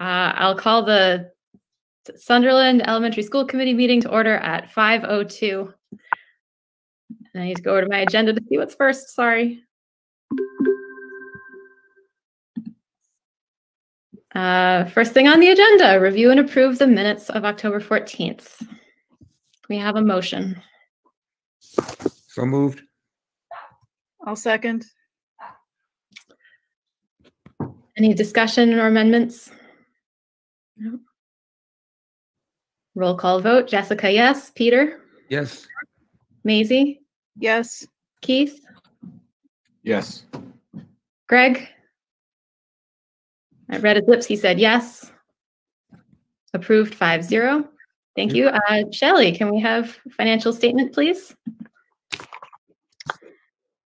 Uh, I'll call the Sunderland Elementary School Committee meeting to order at 5:02. And I need to go over to my agenda to see what's first, sorry. Uh, First thing on the agenda, review and approve the minutes of October 14th. We have a motion. So moved. I'll second. Any discussion or amendments? Roll call vote, Jessica, yes, Peter, Yes. Maisie, Yes. Keith, Yes. Greg? I read his lips, he said yes. Approved five zero. Thank you. Uh, Shelley, can we have financial statement, please?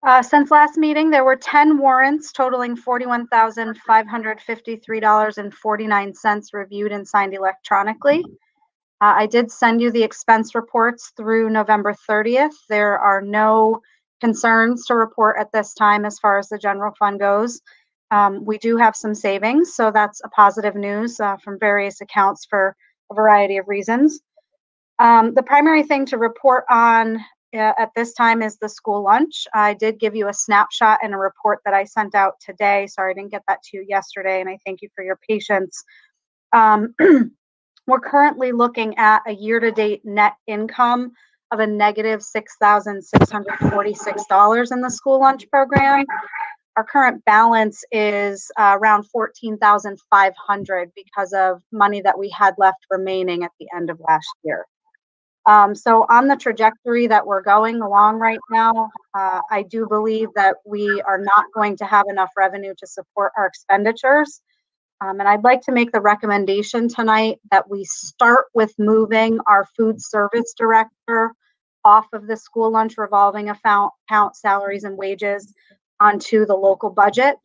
Uh, Since last meeting, there were 10 warrants totaling $41,553.49 reviewed and signed electronically. Uh, I did send you the expense reports through November 30th. There are no concerns to report at this time as far as the general fund goes. Um, We do have some savings, so that's a positive news uh, from various accounts for a variety of reasons. Um, The primary thing to report on uh, at this time is the school lunch. I did give you a snapshot and a report that I sent out today. Sorry, I didn't get that to you yesterday, and I thank you for your patience. Um, we're currently looking at a year-to-date net income of a negative $6,646 in the school lunch program. Our current balance is uh, around 14,500 because of money that we had left remaining at the end of last year. Um, so on the trajectory that we're going along right now, uh, I do believe that we are not going to have enough revenue to support our expenditures. Um, and I'd like to make the recommendation tonight that we start with moving our food service director off of the school lunch revolving account, salaries and wages onto the local budget.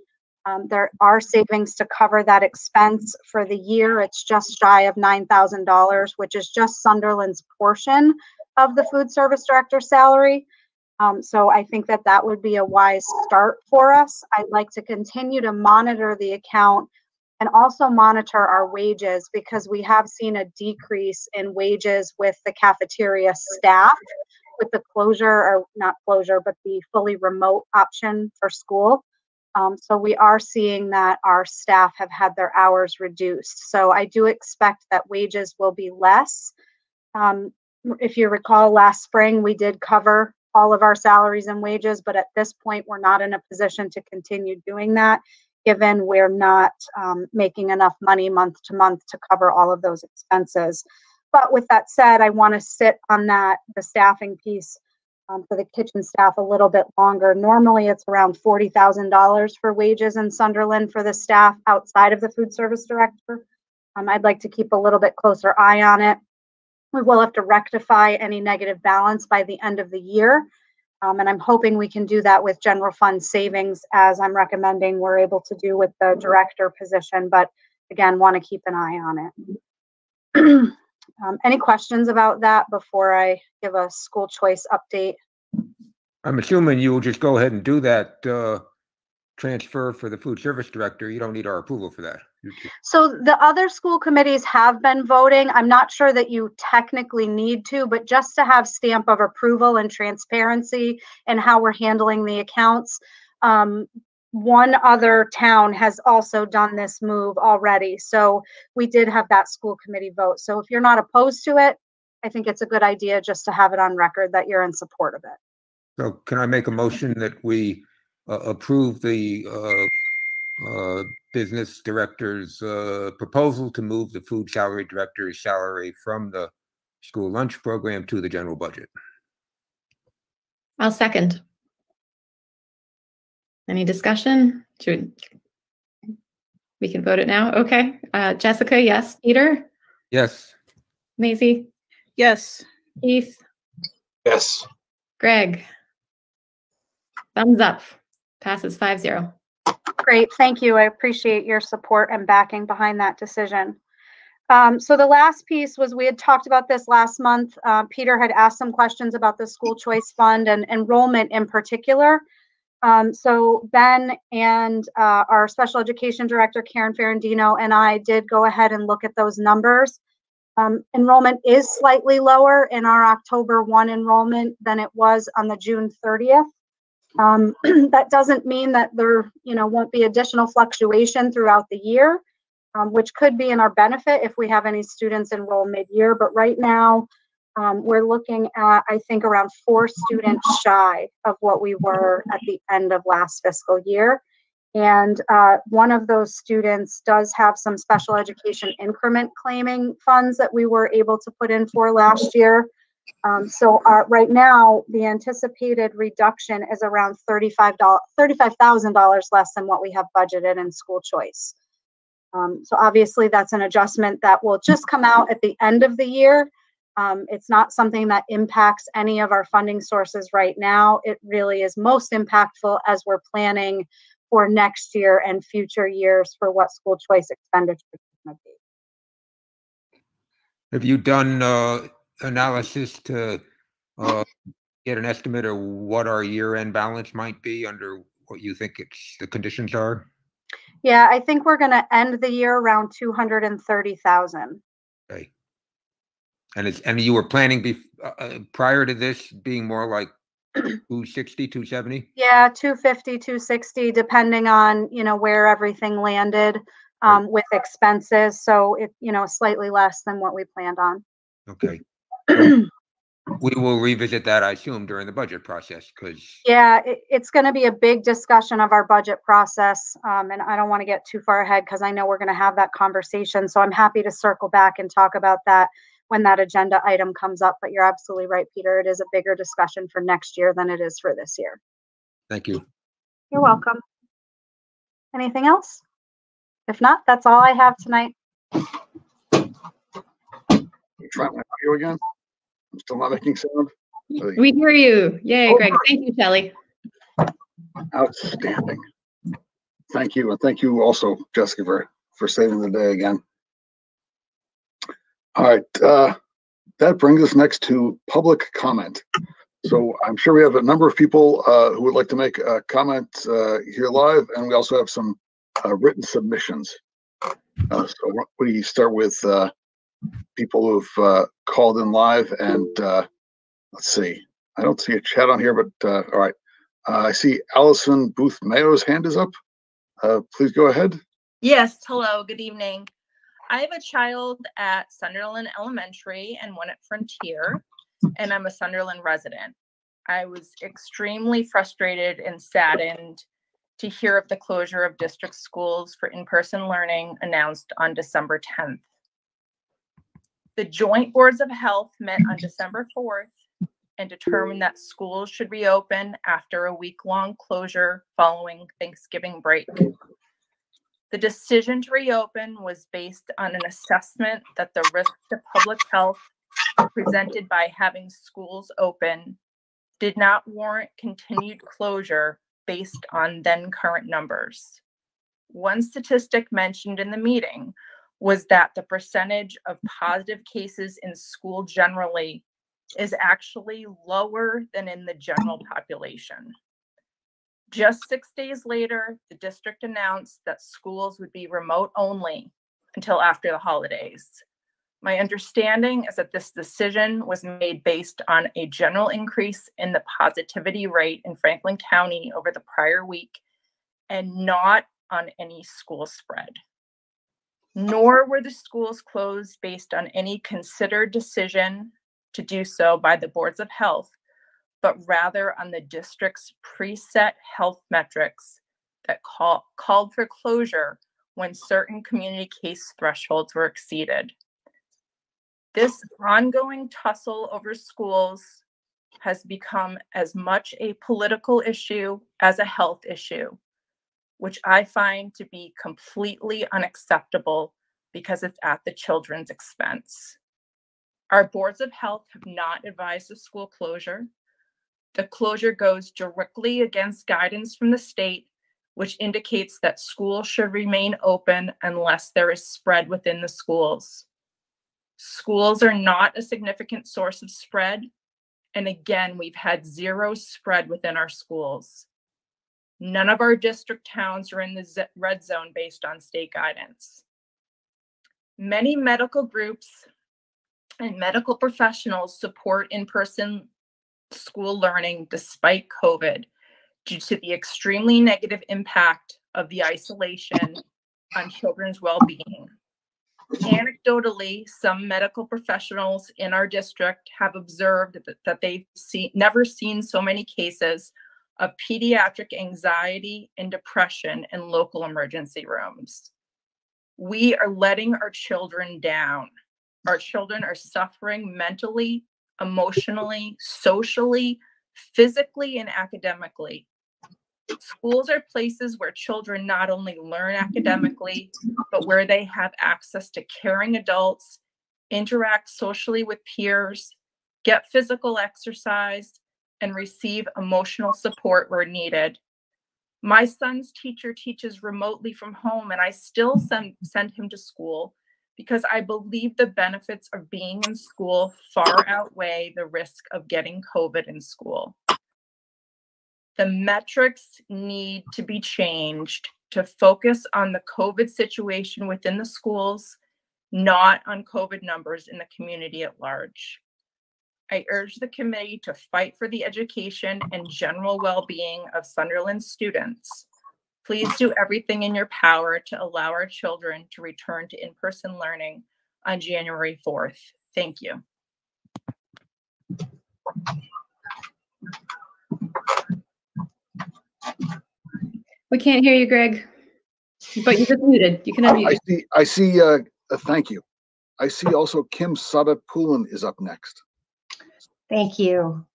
Um, there are savings to cover that expense for the year. It's just shy of nine thousand dollars, which is just Sunderland's portion of the food service director salary. Um, so I think that that would be a wise start for us. I'd like to continue to monitor the account and also monitor our wages because we have seen a decrease in wages with the cafeteria staff with the closure or not closure, but the fully remote option for school. Um, so we are seeing that our staff have had their hours reduced. So I do expect that wages will be less. Um, if you recall, last spring we did cover all of our salaries and wages, but at this point we're not in a position to continue doing that, given we're not um, making enough money month to month to cover all of those expenses. But with that said, I want to sit on that the staffing piece um, for the kitchen staff a little bit longer. Normally, it's around forty thousand dollars for wages in Sunderland for the staff outside of the food service director. Um, I'd like to keep a little bit closer eye on it. We will have to rectify any negative balance by the end of the year. Um, and I'm hoping we can do that with general fund savings, as I'm recommending we're able to do with the director position. But again, want to keep an eye on it. Um, any questions about that before I give a school choice update? I'm assuming you will just go ahead and do that, uh, transfer for the food service director. You don't need our approval for that. You So the other school committees have been voting. I'm not sure that you technically need to, but just to have stamp of approval and transparency and how we're handling the accounts. Um, one other town has also done this move already. So we did have that school committee vote. So if you're not opposed to it, I think it's a good idea just to have it on record that you're in support of it. So can I make a motion that we, approve the, uh, uh, business director's, uh, proposal to move the food salary director's salary from the school lunch program to the general budget? I'll second. Any discussion? Should we can vote it now? Okay. Uh, Jessica, yes. Peter, Yes. Maisie, Yes. Keith, Yes. Greg. Thumbs up. Passes five zero. Great, thank you. I appreciate your support and backing behind that decision. Um, so the last piece was, we had talked about this last month. Uh, Peter had asked some questions about the school choice fund and enrollment in particular. Um, so Ben and uh, our special education director, Karen Ferrandino, and I did go ahead and look at those numbers. Um, enrollment is slightly lower in our October 1 enrollment than it was on the June 30th. Um, that doesn't mean that there, you know, won't be additional fluctuation throughout the year, um, which could be in our benefit if we have any students enroll mid-year. But right now, um, we're looking at, I think, around four students shy of what we were at the end of last fiscal year. And uh, one of those students does have some special education increment claiming funds that we were able to put in for last year. Um, so uh, right now, the anticipated reduction is around $35, $35,000 less than what we have budgeted in school choice. Um, so obviously that's an adjustment that will just come out at the end of the year. Um, it's not something that impacts any of our funding sources right now. It really is most impactful as we're planning for next year and future years for what school choice expenditures might be. Have you done uh, analysis to uh, get an estimate of what our year-end balance might be under what you think it's, the conditions are? Yeah, I think we're going to end the year around 230,000. Okay. And it's, and you were planning bef- uh, uh, prior to this being more like 260, 270? Yeah, 250, 260, depending on, you know, where everything landed Right. um, with expenses. So it, you know, slightly less than what we planned on. Okay. We will revisit that, I assume, during the budget process, because, Yeah, it, it's going to be a big discussion of our budget process. Um, and I don't want to get too far ahead because I know we're going to have that conversation. So I'm happy to circle back and talk about that when that agenda item comes up. But you're absolutely right, Peter. It is a bigger discussion for next year than it is for this year. thank you. You're welcome. Anything else? If not, that's all I have tonight. Try my audio again. I'm still not making sound. We hear you. Yay, Oh, Greg. Thank you, Shelley. Outstanding. Thank you, and thank you also, Jessica, for, for saving the day again. All right, uh, that brings us next to public comment. So I'm sure we have a number of people, uh, who would like to make a comment, uh, here live, and we also have some, uh, written submissions. Uh, so we start with, uh, people who've, uh, called in live and, uh, let's see, I don't see a chat on here, but, uh, all right. Uh, I see Allison Booth Mayo's hand is up. Uh, please go ahead. Yes, hello, good evening. I have a child at Sunderland Elementary and one at Frontier, and I'm a Sunderland resident. I was extremely frustrated and saddened to hear of the closure of district schools for in-person learning announced on December 10th. The joint boards of health met on December 4th and determined that schools should reopen after a week-long closure following Thanksgiving break. The decision to reopen was based on an assessment that the risk to public health presented by having schools open did not warrant continued closure based on then current numbers. One statistic mentioned in the meeting was that the percentage of positive cases in school generally is actually lower than in the general population. Just six days later, the district announced that schools would be remote only until after the holidays. My understanding is that this decision was made based on a general increase in the positivity rate in Franklin County over the prior week and not on any school spread. Nor were the schools closed based on any considered decision to do so by the boards of health, but rather on the district's preset health metrics that call, called for closure when certain community case thresholds were exceeded. This ongoing tussle over schools has become as much a political issue as a health issue, which I find to be completely unacceptable because it's at the children's expense. Our boards of health have not advised of school closure. The closure goes directly against guidance from the state, which indicates that schools should remain open unless there is spread within the schools. Schools are not a significant source of spread. And again, we've had zero spread within our schools. None of our district towns are in the red zone based on state guidance. Many medical groups and medical professionals support in person school learning despite COVID due to the extremely negative impact of the isolation on children's well being. Anecdotally, some medical professionals in our district have observed that, that they've seen, never seen so many cases of pediatric anxiety and depression in local emergency rooms. We are letting our children down. Our children are suffering mentally, emotionally, socially, physically, and academically. Schools are places where children not only learn academically, but where they have access to caring adults, interact socially with peers, get physical exercise, and receive emotional support where needed. My son's teacher teaches remotely from home, and I still send, send him to school because I believe the benefits of being in school far outweigh the risk of getting COVID in school. The metrics need to be changed to focus on the COVID situation within the schools, not on COVID numbers in the community at large. I urge the committee to fight for the education and general well-being of Sunderland students. Please do everything in your power to allow our children to return to in-person learning on January 4th. Thank you. We can't hear you, Greg. But you're just muted. You can I I see, I see, uh, uh, thank you. I see also Kim Sutta Poulin is up next. Thank you.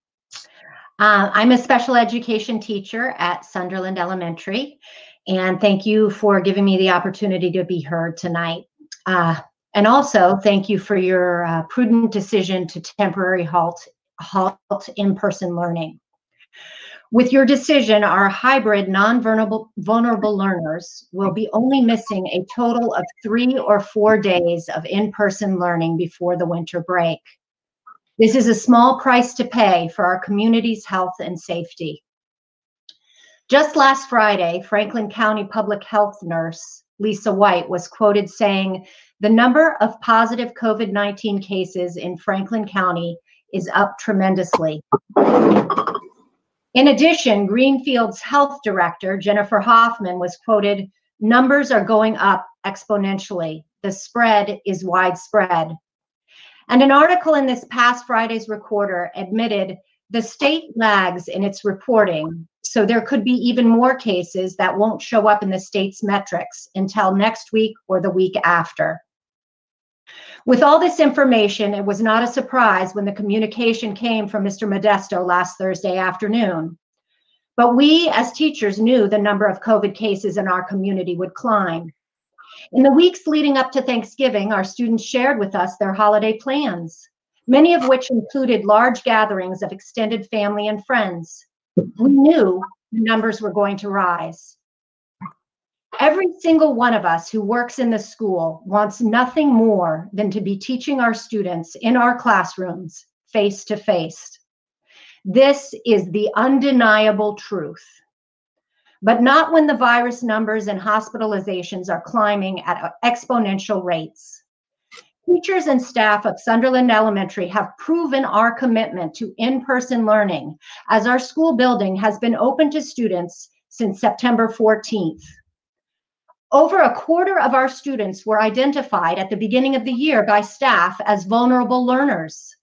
Uh, I'm a special education teacher at Sunderland Elementary, and thank you for giving me the opportunity to be heard tonight. Uh, and also, thank you for your uh, prudent decision to temporary halt halt in-person learning. With your decision, our hybrid non-vulnerable vulnerable learners will be only missing a total of three or four days of in-person learning before the winter break. This is a small price to pay for our community's health and safety. Just last Friday, Franklin County Public Health nurse Lisa White was quoted saying, The number of positive COVID 19 cases in Franklin County is up tremendously. In addition, Greenfield's health director, Jennifer Hoffman, was quoted, Numbers are going up exponentially. The spread is widespread. And an article in this past Friday's Recorder admitted the state lags in its reporting, so there could be even more cases that won't show up in the state's metrics until next week or the week after. With all this information, it was not a surprise when the communication came from Mr. Modesto last Thursday afternoon. But we as teachers knew the number of COVID cases in our community would climb. In the weeks leading up to Thanksgiving, our students shared with us their holiday plans, many of which included large gatherings of extended family and friends. We knew the numbers were going to rise. Every single one of us who works in the school wants nothing more than to be teaching our students in our classrooms face to face. This is the undeniable truth but not when the virus numbers and hospitalizations are climbing at exponential rates. Teachers and staff of Sunderland Elementary have proven our commitment to in person learning as our school building has been open to students since September 14th. Over a quarter of our students were identified at the beginning of the year by staff as vulnerable learners.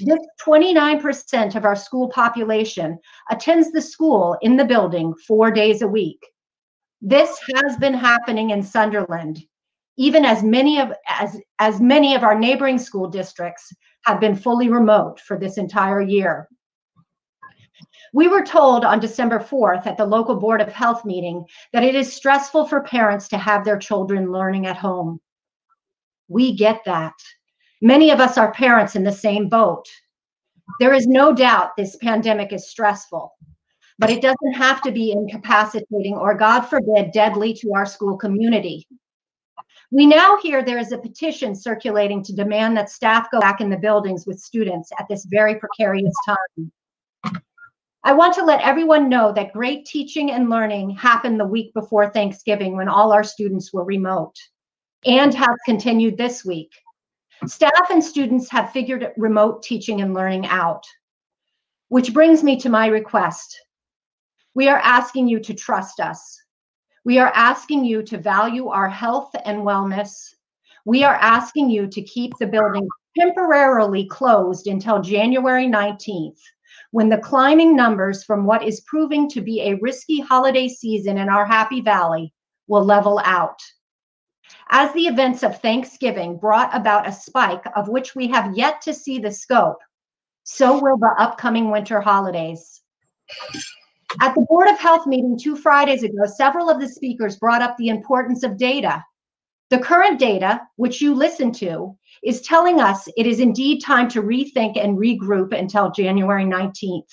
This 29% of our school population attends the school in the building four days a week. This has been happening in Sunderland, even as many of as, as many of our neighboring school districts have been fully remote for this entire year. We were told on December 4th at the local Board of Health meeting that it is stressful for parents to have their children learning at home. We get that. Many of us are parents in the same boat. There is no doubt this pandemic is stressful, but it doesn't have to be incapacitating or, God forbid, deadly to our school community. We now hear there is a petition circulating to demand that staff go back in the buildings with students at this very precarious time. I want to let everyone know that great teaching and learning happened the week before Thanksgiving when all our students were remote and has continued this week. Staff and students have figured remote teaching and learning out, which brings me to my request. We are asking you to trust us. We are asking you to value our health and wellness. We are asking you to keep the building temporarily closed until January 19th, when the climbing numbers from what is proving to be a risky holiday season in our Happy Valley will level out. As the events of Thanksgiving brought about a spike of which we have yet to see the scope, so will the upcoming winter holidays. At the Board of Health meeting two Fridays ago, several of the speakers brought up the importance of data. The current data, which you listened to, is telling us it is indeed time to rethink and regroup until January 19th.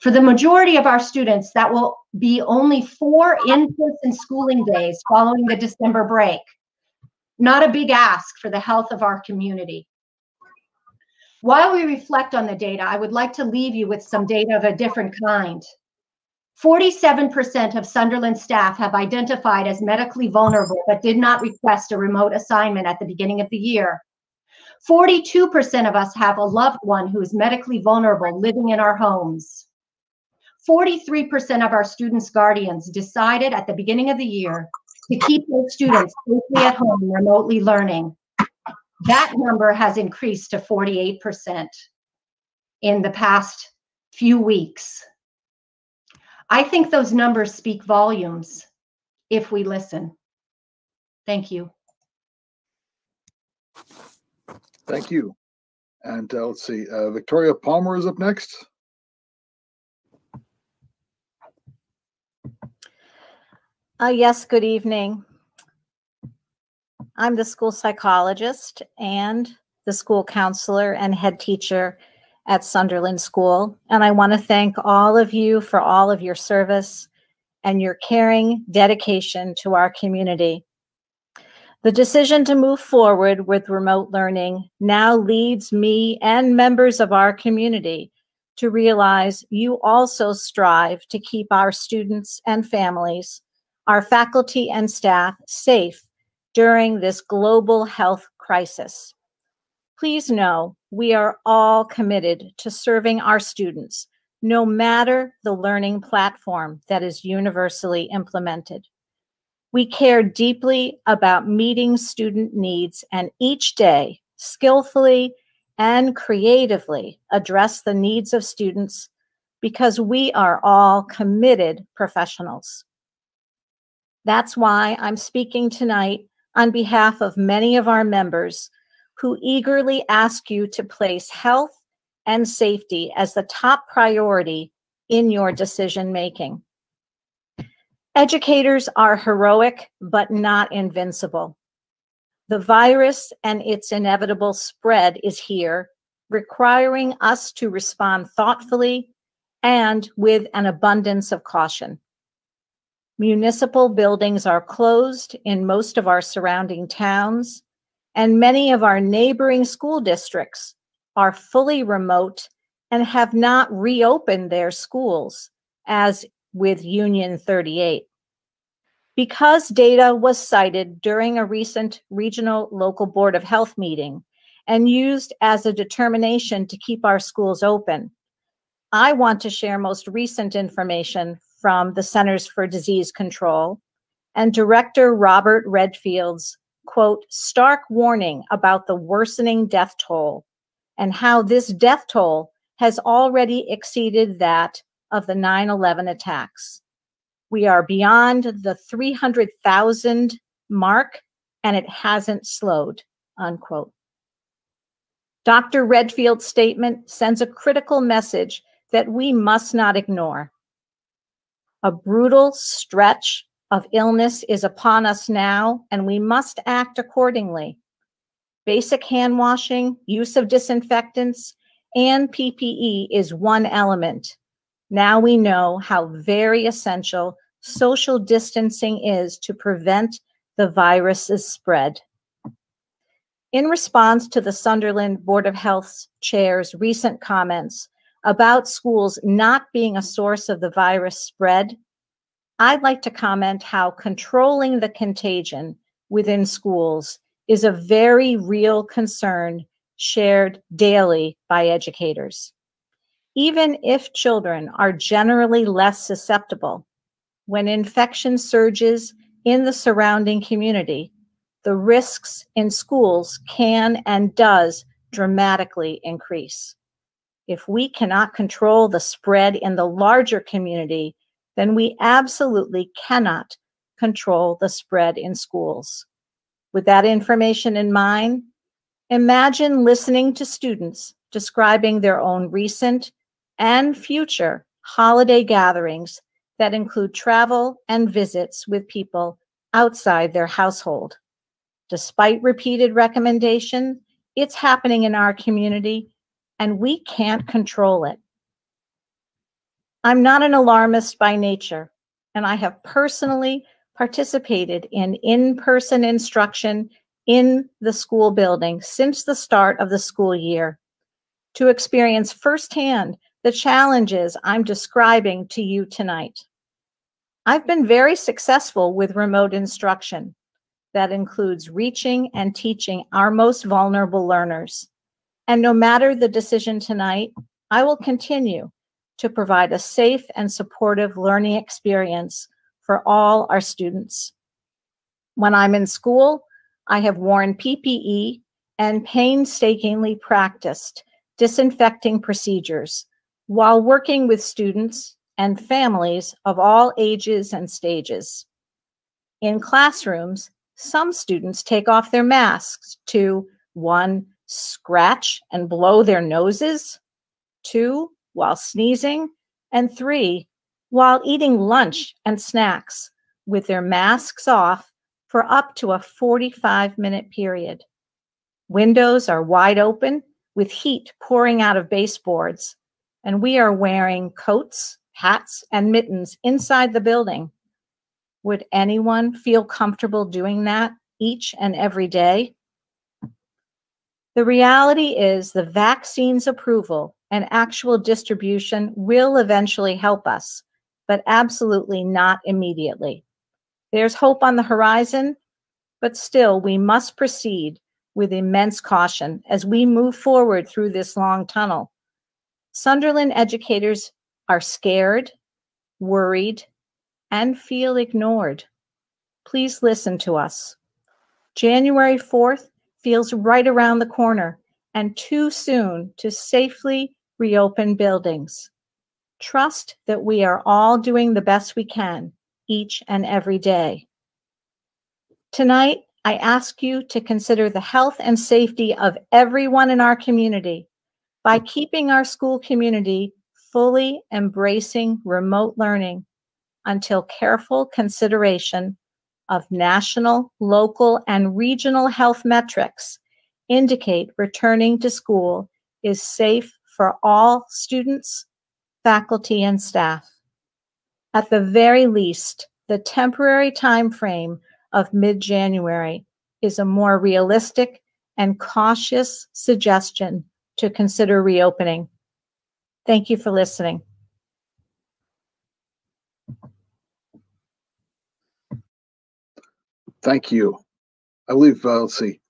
For the majority of our students, that will be only four in-person schooling days following the December break. Not a big ask for the health of our community. While we reflect on the data, I would like to leave you with some data of a different kind. 47% of Sunderland staff have identified as medically vulnerable but did not request a remote assignment at the beginning of the year. 42% of us have a loved one who is medically vulnerable living in our homes. 43% of our students' guardians decided at the beginning of the year to keep those students safely at home remotely learning. That number has increased to 48% in the past few weeks. I think those numbers speak volumes if we listen. Thank you. Thank you. And uh, let's see, uh, Victoria Palmer is up next. Uh, yes, good evening. I'm the school psychologist and the school counselor and head teacher at Sunderland School. And I want to thank all of you for all of your service and your caring dedication to our community. The decision to move forward with remote learning now leads me and members of our community to realize you also strive to keep our students and families our faculty and staff safe during this global health crisis. Please know we are all committed to serving our students, no matter the learning platform that is universally implemented. We care deeply about meeting student needs and each day skillfully and creatively address the needs of students because we are all committed professionals. That's why I'm speaking tonight on behalf of many of our members who eagerly ask you to place health and safety as the top priority in your decision making. Educators are heroic, but not invincible. The virus and its inevitable spread is here, requiring us to respond thoughtfully and with an abundance of caution. Municipal buildings are closed in most of our surrounding towns, and many of our neighboring school districts are fully remote and have not reopened their schools, as with Union 38. Because data was cited during a recent regional local board of health meeting and used as a determination to keep our schools open, I want to share most recent information from the Centers for Disease Control and Director Robert Redfield's quote, stark warning about the worsening death toll and how this death toll has already exceeded that of the 9 11 attacks. We are beyond the 300,000 mark and it hasn't slowed, unquote. Dr. Redfield's statement sends a critical message that we must not ignore. A brutal stretch of illness is upon us now, and we must act accordingly. Basic hand washing, use of disinfectants, and PPE is one element. Now we know how very essential social distancing is to prevent the virus's spread. In response to the Sunderland Board of Health's chair's recent comments about schools not being a source of the virus spread, I'd like to comment how controlling the contagion within schools is a very real concern shared daily by educators. Even if children are generally less susceptible, when infection surges in the surrounding community, the risks in schools can and does dramatically increase. If we cannot control the spread in the larger community, then we absolutely cannot control the spread in schools. With that information in mind, imagine listening to students describing their own recent and future holiday gatherings that include travel and visits with people outside their household. Despite repeated recommendation, it's happening in our community and we can't control it. I'm not an alarmist by nature, and I have personally participated in in-person instruction in the school building since the start of the school year to experience firsthand the challenges I'm describing to you tonight. I've been very successful with remote instruction that includes reaching and teaching our most vulnerable learners. And no matter the decision tonight, I will continue to provide a safe and supportive learning experience for all our students. When I'm in school, I have worn PPE and painstakingly practiced disinfecting procedures while working with students and families of all ages and stages. In classrooms, some students take off their masks to one, scratch and blow their noses, two, while sneezing, and three, while eating lunch and snacks with their masks off for up to a 45 minute period. Windows are wide open with heat pouring out of baseboards, and we are wearing coats, hats, and mittens inside the building. Would anyone feel comfortable doing that each and every day? The reality is the vaccine's approval and actual distribution will eventually help us but absolutely not immediately. There's hope on the horizon, but still we must proceed with immense caution as we move forward through this long tunnel. Sunderland educators are scared, worried, and feel ignored. Please listen to us. January 4th feels right around the corner and too soon to safely reopen buildings. Trust that we are all doing the best we can each and every day. Tonight, I ask you to consider the health and safety of everyone in our community by keeping our school community fully embracing remote learning until careful consideration of national, local, and regional health metrics indicate returning to school is safe for all students, faculty, and staff. At the very least, the temporary time frame of mid-January is a more realistic and cautious suggestion to consider reopening. Thank you for listening. Thank you. I believe, uh, let's see,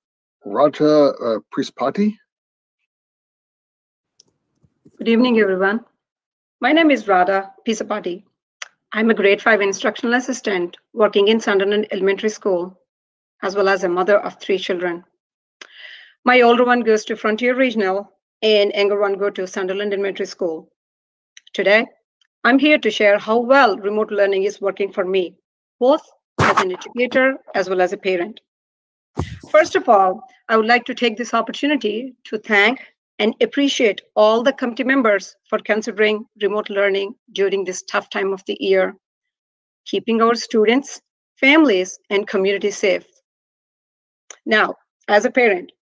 Raja uh, Prispati. Good evening, everyone. My name is Radha Pisapati. I'm a grade 5 instructional assistant working in Sunderland Elementary School, as well as a mother of three children. My older one goes to Frontier Regional and younger one go to Sunderland Elementary School. Today, I'm here to share how well remote learning is working for me, both as an educator as well as a parent. First of all, I would like to take this opportunity to thank and appreciate all the committee members for considering remote learning during this tough time of the year, keeping our students, families, and community safe. Now, as a parent,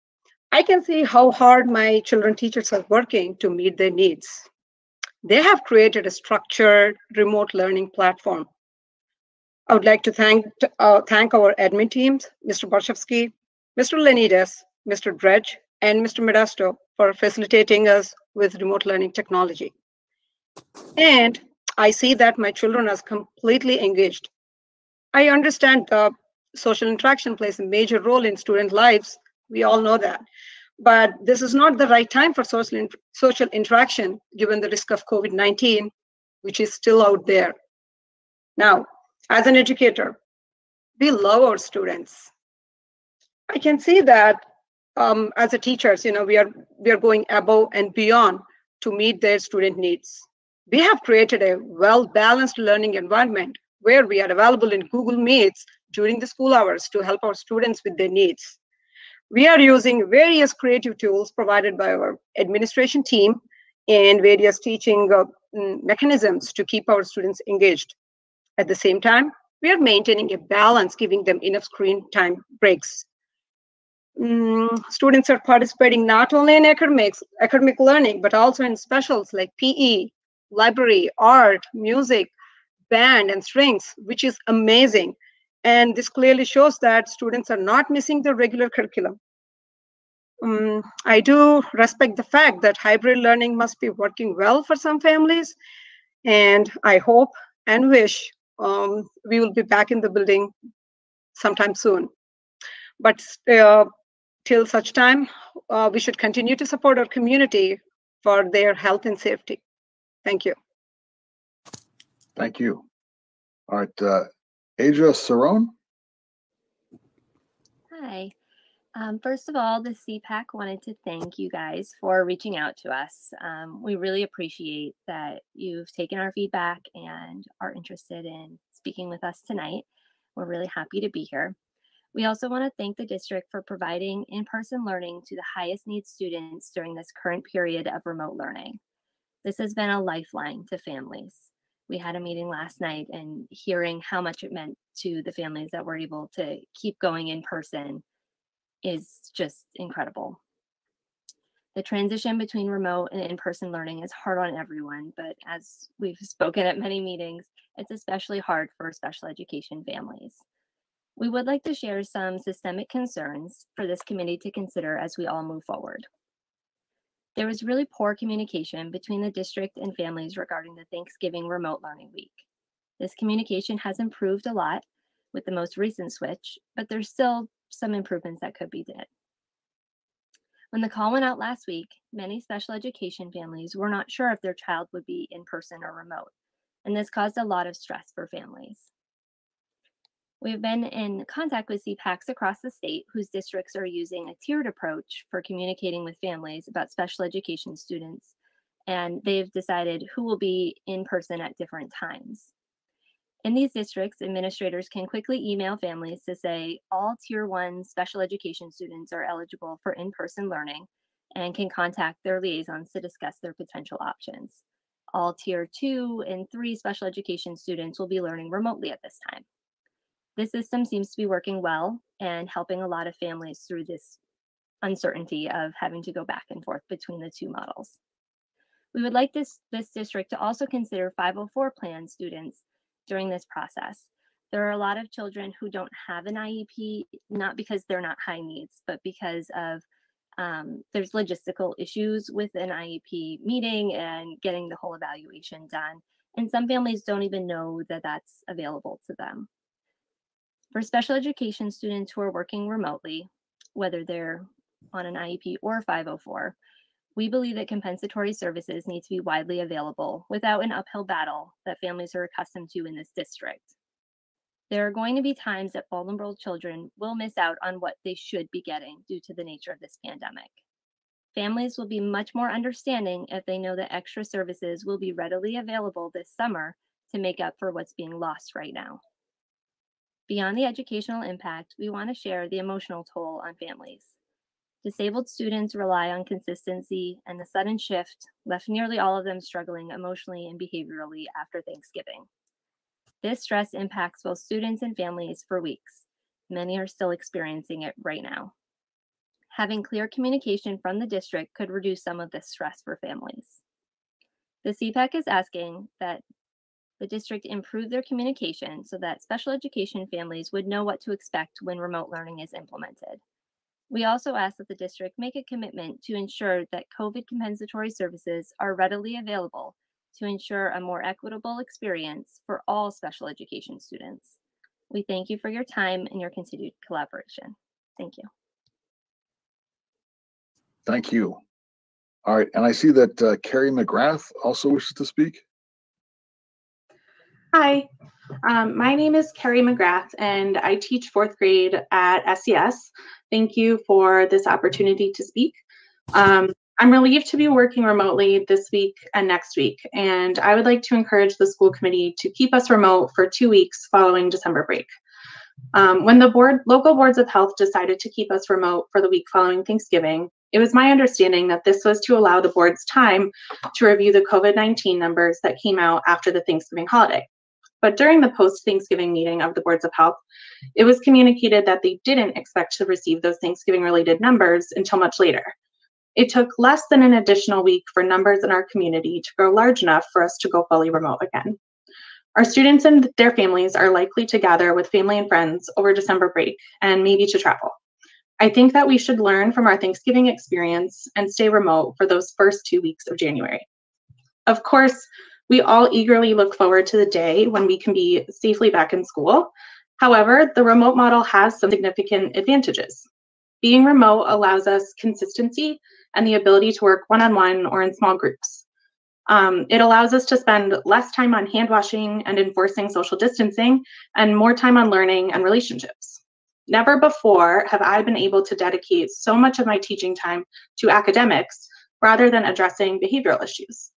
I can see how hard my children teachers are working to meet their needs. They have created a structured remote learning platform. I would like to thank, uh, thank our admin teams, Mr. Barshevsky, Mr. Lenidas, Mr. Dredge, and Mr. Modesto for facilitating us with remote learning technology. And I see that my children are completely engaged. I understand the social interaction plays a major role in student lives. We all know that. But this is not the right time for social, in- social interaction given the risk of COVID 19, which is still out there. Now, as an educator, we love our students. I can see that um, as a teachers, you know, we are we are going above and beyond to meet their student needs. We have created a well-balanced learning environment where we are available in Google Meets during the school hours to help our students with their needs. We are using various creative tools provided by our administration team and various teaching uh, mm, mechanisms to keep our students engaged. At the same time, we are maintaining a balance, giving them enough screen time breaks. Mm, students are participating not only in academics, academic learning, but also in specials like PE, library, art, music, band, and strings, which is amazing. And this clearly shows that students are not missing the regular curriculum. Um, I do respect the fact that hybrid learning must be working well for some families, and I hope and wish um, we will be back in the building sometime soon. But uh, till such time, uh, we should continue to support our community for their health and safety. Thank you. Thank you. All right, uh, Aja Sarone? Hi. Um, first of all, the CPAC wanted to thank you guys for reaching out to us. Um, we really appreciate that you've taken our feedback and are interested in speaking with us tonight. We're really happy to be here. We also want to thank the district for providing in person learning to the highest needs students during this current period of remote learning. This has been a lifeline to families. We had a meeting last night and hearing how much it meant to the families that were able to keep going in person is just incredible. The transition between remote and in person learning is hard on everyone, but as we've spoken at many meetings, it's especially hard for special education families. We would like to share some systemic concerns for this committee to consider as we all move forward. There was really poor communication between the district and families regarding the Thanksgiving remote learning week. This communication has improved a lot with the most recent switch, but there's still some improvements that could be did. When the call went out last week, many special education families were not sure if their child would be in person or remote, and this caused a lot of stress for families. We've been in contact with CPACs across the state whose districts are using a tiered approach for communicating with families about special education students, and they've decided who will be in person at different times. In these districts, administrators can quickly email families to say all Tier 1 special education students are eligible for in person learning and can contact their liaisons to discuss their potential options. All Tier 2 and 3 special education students will be learning remotely at this time. This system seems to be working well and helping a lot of families through this uncertainty of having to go back and forth between the two models. We would like this, this district to also consider 504 plan students during this process. There are a lot of children who don't have an IEP, not because they're not high needs, but because of um, there's logistical issues with an IEP meeting and getting the whole evaluation done. And some families don't even know that that's available to them. For special education students who are working remotely, whether they're on an IEP or 504, we believe that compensatory services need to be widely available without an uphill battle that families are accustomed to in this district. There are going to be times that vulnerable children will miss out on what they should be getting due to the nature of this pandemic. Families will be much more understanding if they know that extra services will be readily available this summer to make up for what's being lost right now. Beyond the educational impact, we want to share the emotional toll on families. Disabled students rely on consistency, and the sudden shift left nearly all of them struggling emotionally and behaviorally after Thanksgiving. This stress impacts both students and families for weeks. Many are still experiencing it right now. Having clear communication from the district could reduce some of this stress for families. The CPAC is asking that the district improve their communication so that special education families would know what to expect when remote learning is implemented. We also ask that the district make a commitment to ensure that COVID compensatory services are readily available to ensure a more equitable experience for all special education students. We thank you for your time and your continued collaboration. Thank you. Thank you. All right, and I see that uh, Carrie McGrath also wishes to speak. Hi, um, my name is Carrie McGrath and I teach fourth grade at SES. Thank you for this opportunity to speak. Um, I'm relieved to be working remotely this week and next week, and I would like to encourage the school committee to keep us remote for two weeks following December break. Um, when the board, local boards of health decided to keep us remote for the week following Thanksgiving, it was my understanding that this was to allow the board's time to review the COVID 19 numbers that came out after the Thanksgiving holiday. But during the post Thanksgiving meeting of the boards of health, it was communicated that they didn't expect to receive those Thanksgiving related numbers until much later. It took less than an additional week for numbers in our community to grow large enough for us to go fully remote again. Our students and their families are likely to gather with family and friends over December break and maybe to travel. I think that we should learn from our Thanksgiving experience and stay remote for those first two weeks of January. Of course, we all eagerly look forward to the day when we can be safely back in school. However, the remote model has some significant advantages. Being remote allows us consistency and the ability to work one on one or in small groups. Um, it allows us to spend less time on hand washing and enforcing social distancing and more time on learning and relationships. Never before have I been able to dedicate so much of my teaching time to academics rather than addressing behavioral issues.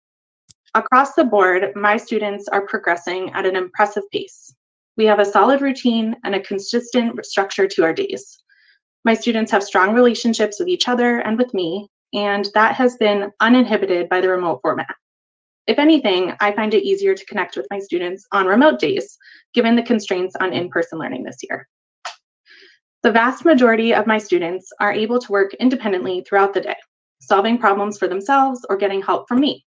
Across the board, my students are progressing at an impressive pace. We have a solid routine and a consistent structure to our days. My students have strong relationships with each other and with me, and that has been uninhibited by the remote format. If anything, I find it easier to connect with my students on remote days, given the constraints on in-person learning this year. The vast majority of my students are able to work independently throughout the day, solving problems for themselves or getting help from me.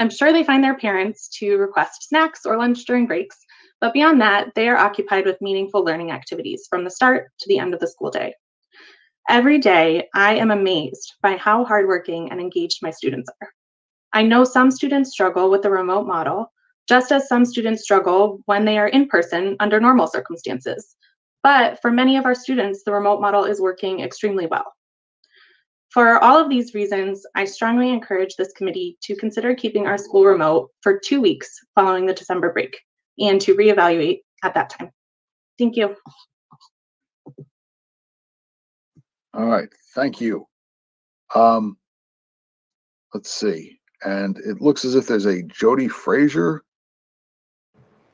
I'm sure they find their parents to request snacks or lunch during breaks, but beyond that, they are occupied with meaningful learning activities from the start to the end of the school day. Every day, I am amazed by how hardworking and engaged my students are. I know some students struggle with the remote model, just as some students struggle when they are in person under normal circumstances. But for many of our students, the remote model is working extremely well. For all of these reasons, I strongly encourage this committee to consider keeping our school remote for two weeks following the December break and to reevaluate at that time. Thank you. All right, thank you. Um, let's see, and it looks as if there's a Jody Fraser.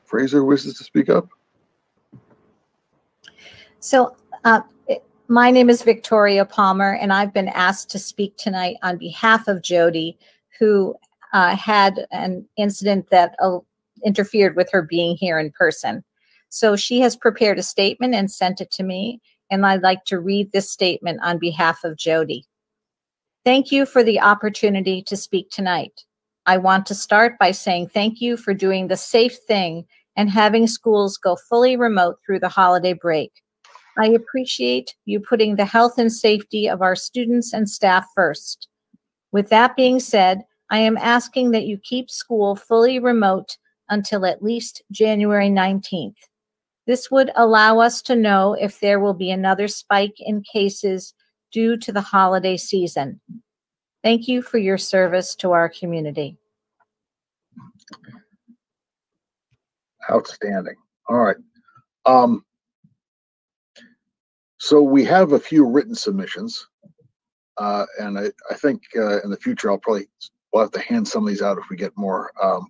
Fraser wishes to speak up. So, uh, it- my name is Victoria Palmer, and I've been asked to speak tonight on behalf of Jody, who uh, had an incident that uh, interfered with her being here in person. So she has prepared a statement and sent it to me, and I'd like to read this statement on behalf of Jody. Thank you for the opportunity to speak tonight. I want to start by saying thank you for doing the safe thing and having schools go fully remote through the holiday break. I appreciate you putting the health and safety of our students and staff first. With that being said, I am asking that you keep school fully remote until at least January 19th. This would allow us to know if there will be another spike in cases due to the holiday season. Thank you for your service to our community. Outstanding. All right. Um, so we have a few written submissions. Uh, and I, I think, uh, in the future, I'll probably, we'll have to hand some of these out if we get more. Um,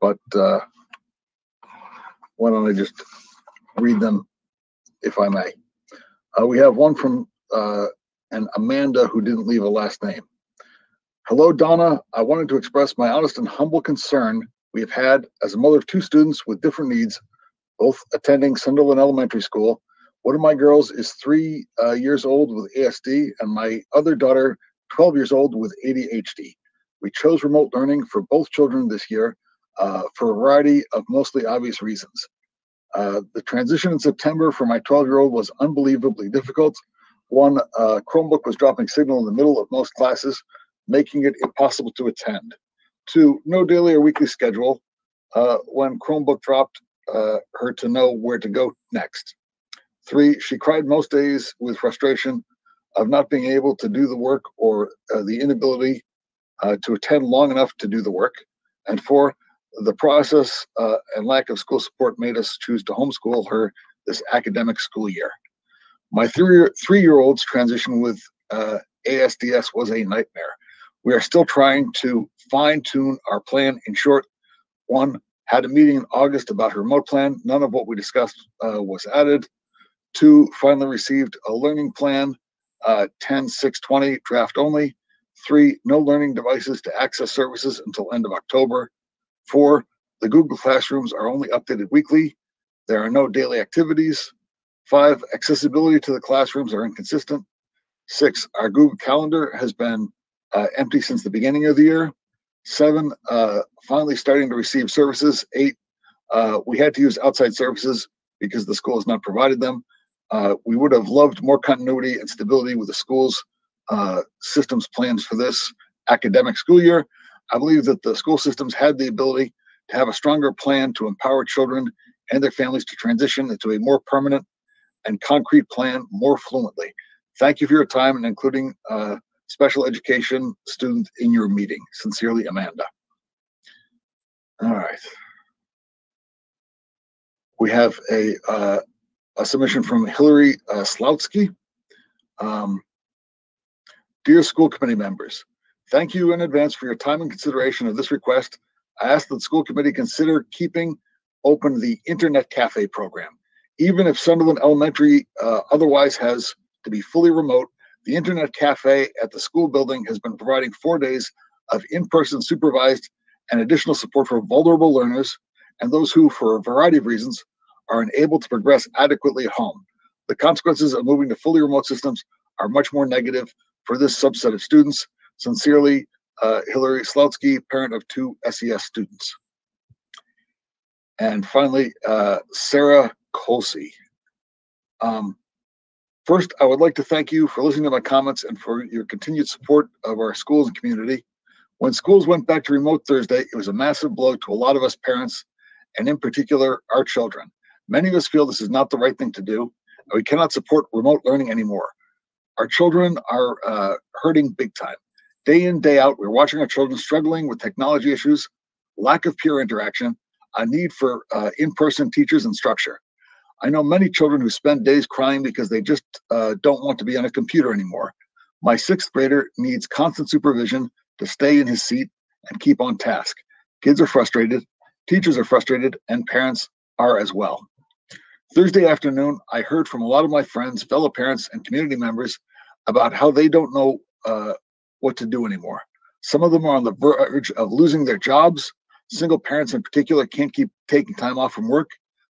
but, uh, why don't I just read them if I may? Uh, we have one from, uh, an Amanda who didn't leave a last name. Hello, Donna. I wanted to express my honest and humble concern we have had as a mother of two students with different needs, both attending Sunderland Elementary School. One of my girls is three uh, years old with ASD, and my other daughter, 12 years old, with ADHD. We chose remote learning for both children this year uh, for a variety of mostly obvious reasons. Uh, the transition in September for my 12 year old was unbelievably difficult. One uh, Chromebook was dropping signal in the middle of most classes, making it impossible to attend. Two, no daily or weekly schedule. Uh, when Chromebook dropped uh, her to know where to go next. Three, she cried most days with frustration of not being able to do the work or uh, the inability uh, to attend long enough to do the work. And four, the process uh, and lack of school support made us choose to homeschool her this academic school year. My three year old's transition with uh, ASDS was a nightmare. We are still trying to fine tune our plan. In short, one, had a meeting in August about her remote plan. None of what we discussed uh, was added. Two, finally received a learning plan, uh, 10 620 draft only. Three, no learning devices to access services until end of October. Four, the Google Classrooms are only updated weekly. There are no daily activities. Five, accessibility to the classrooms are inconsistent. Six, our Google Calendar has been uh, empty since the beginning of the year. Seven, uh, finally starting to receive services. Eight, uh, we had to use outside services because the school has not provided them. Uh, we would have loved more continuity and stability with the school's uh, systems plans for this academic school year. I believe that the school systems had the ability to have a stronger plan to empower children and their families to transition into a more permanent and concrete plan more fluently. Thank you for your time and including uh, special education student in your meeting. Sincerely, Amanda. All right. We have a, uh, a submission from Hillary uh, Sloutsky. Um, Dear school committee members, thank you in advance for your time and consideration of this request. I ask that the school committee consider keeping open the internet cafe program. Even if Sunderland Elementary uh, otherwise has to be fully remote, the internet cafe at the school building has been providing four days of in-person supervised and additional support for vulnerable learners and those who, for a variety of reasons, are unable to progress adequately at home. The consequences of moving to fully remote systems are much more negative for this subset of students. Sincerely, uh, Hillary Slutsky, parent of two SES students. And finally, uh, Sarah Colsey. Um, first, I would like to thank you for listening to my comments and for your continued support of our schools and community. When schools went back to remote Thursday, it was a massive blow to a lot of us parents, and in particular, our children. Many of us feel this is not the right thing to do, we cannot support remote learning anymore. Our children are uh, hurting big time. Day in, day out, we're watching our children struggling with technology issues, lack of peer interaction, a need for uh, in person teachers and structure. I know many children who spend days crying because they just uh, don't want to be on a computer anymore. My sixth grader needs constant supervision to stay in his seat and keep on task. Kids are frustrated, teachers are frustrated, and parents are as well. Thursday afternoon, I heard from a lot of my friends, fellow parents, and community members about how they don't know uh, what to do anymore. Some of them are on the verge of losing their jobs. Single parents, in particular, can't keep taking time off from work.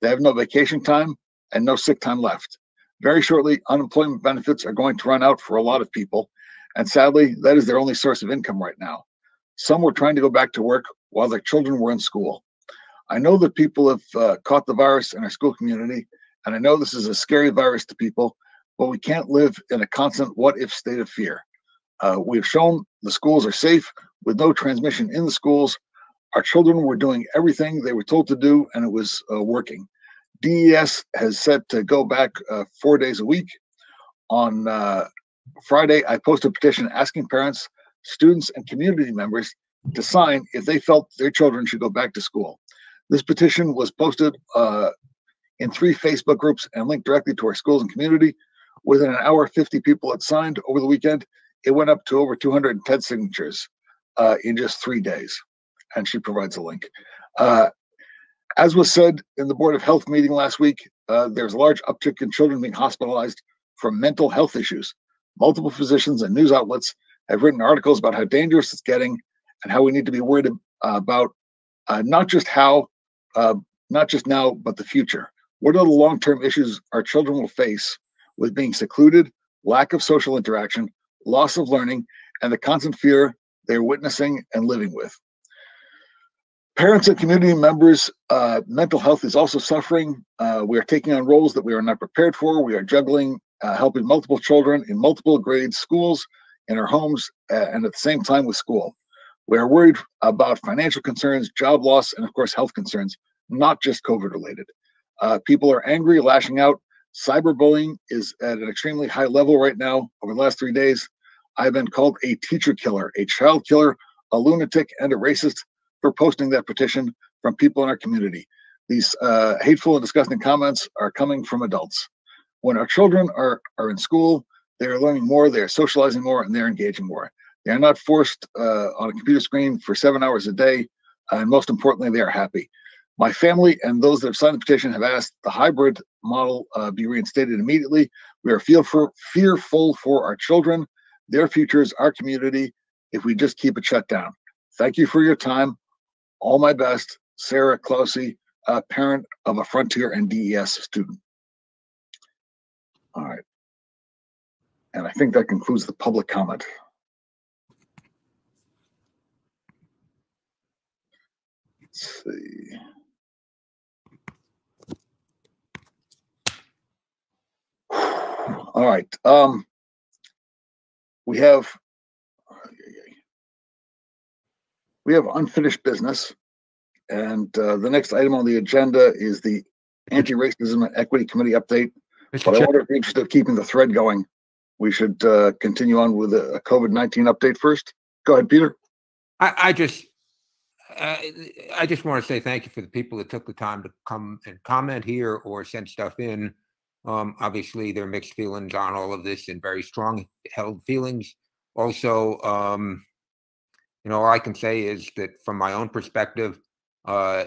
They have no vacation time and no sick time left. Very shortly, unemployment benefits are going to run out for a lot of people. And sadly, that is their only source of income right now. Some were trying to go back to work while their children were in school. I know that people have uh, caught the virus in our school community, and I know this is a scary virus to people, but we can't live in a constant what if state of fear. Uh, we've shown the schools are safe with no transmission in the schools. Our children were doing everything they were told to do, and it was uh, working. DES has said to go back uh, four days a week. On uh, Friday, I posted a petition asking parents, students, and community members to sign if they felt their children should go back to school. This petition was posted uh, in three Facebook groups and linked directly to our schools and community. Within an hour, 50 people had signed over the weekend. It went up to over 210 signatures uh, in just three days. And she provides a link. Uh, as was said in the Board of Health meeting last week, uh, there's a large uptick in children being hospitalized for mental health issues. Multiple physicians and news outlets have written articles about how dangerous it's getting and how we need to be worried uh, about uh, not just how, uh, not just now, but the future. What are the long term issues our children will face with being secluded, lack of social interaction, loss of learning, and the constant fear they're witnessing and living with? Parents and community members, uh, mental health is also suffering. Uh, we are taking on roles that we are not prepared for. We are juggling, uh, helping multiple children in multiple grade schools, in our homes, and at the same time with school. We are worried about financial concerns, job loss, and of course, health concerns, not just COVID related. Uh, people are angry, lashing out. Cyberbullying is at an extremely high level right now. Over the last three days, I've been called a teacher killer, a child killer, a lunatic, and a racist for posting that petition from people in our community. These uh, hateful and disgusting comments are coming from adults. When our children are, are in school, they are learning more, they are socializing more, and they're engaging more. They are not forced uh, on a computer screen for seven hours a day. And most importantly, they are happy. My family and those that have signed the petition have asked the hybrid model uh, be reinstated immediately. We are fearful, fearful for our children, their futures, our community, if we just keep it shut down. Thank you for your time. All my best, Sarah Closey, parent of a Frontier and DES student. All right. And I think that concludes the public comment. Let's see. All right. Um, we have we have unfinished business, and uh, the next item on the agenda is the anti-racism and equity committee update. Mr. But I wonder if in the interest of keeping the thread going, we should uh, continue on with a COVID nineteen update first. Go ahead, Peter. I, I just, I just want to say thank you for the people that took the time to come and comment here or send stuff in. Um, obviously, there are mixed feelings on all of this and very strong held feelings. Also, um, you know, all I can say is that from my own perspective, uh,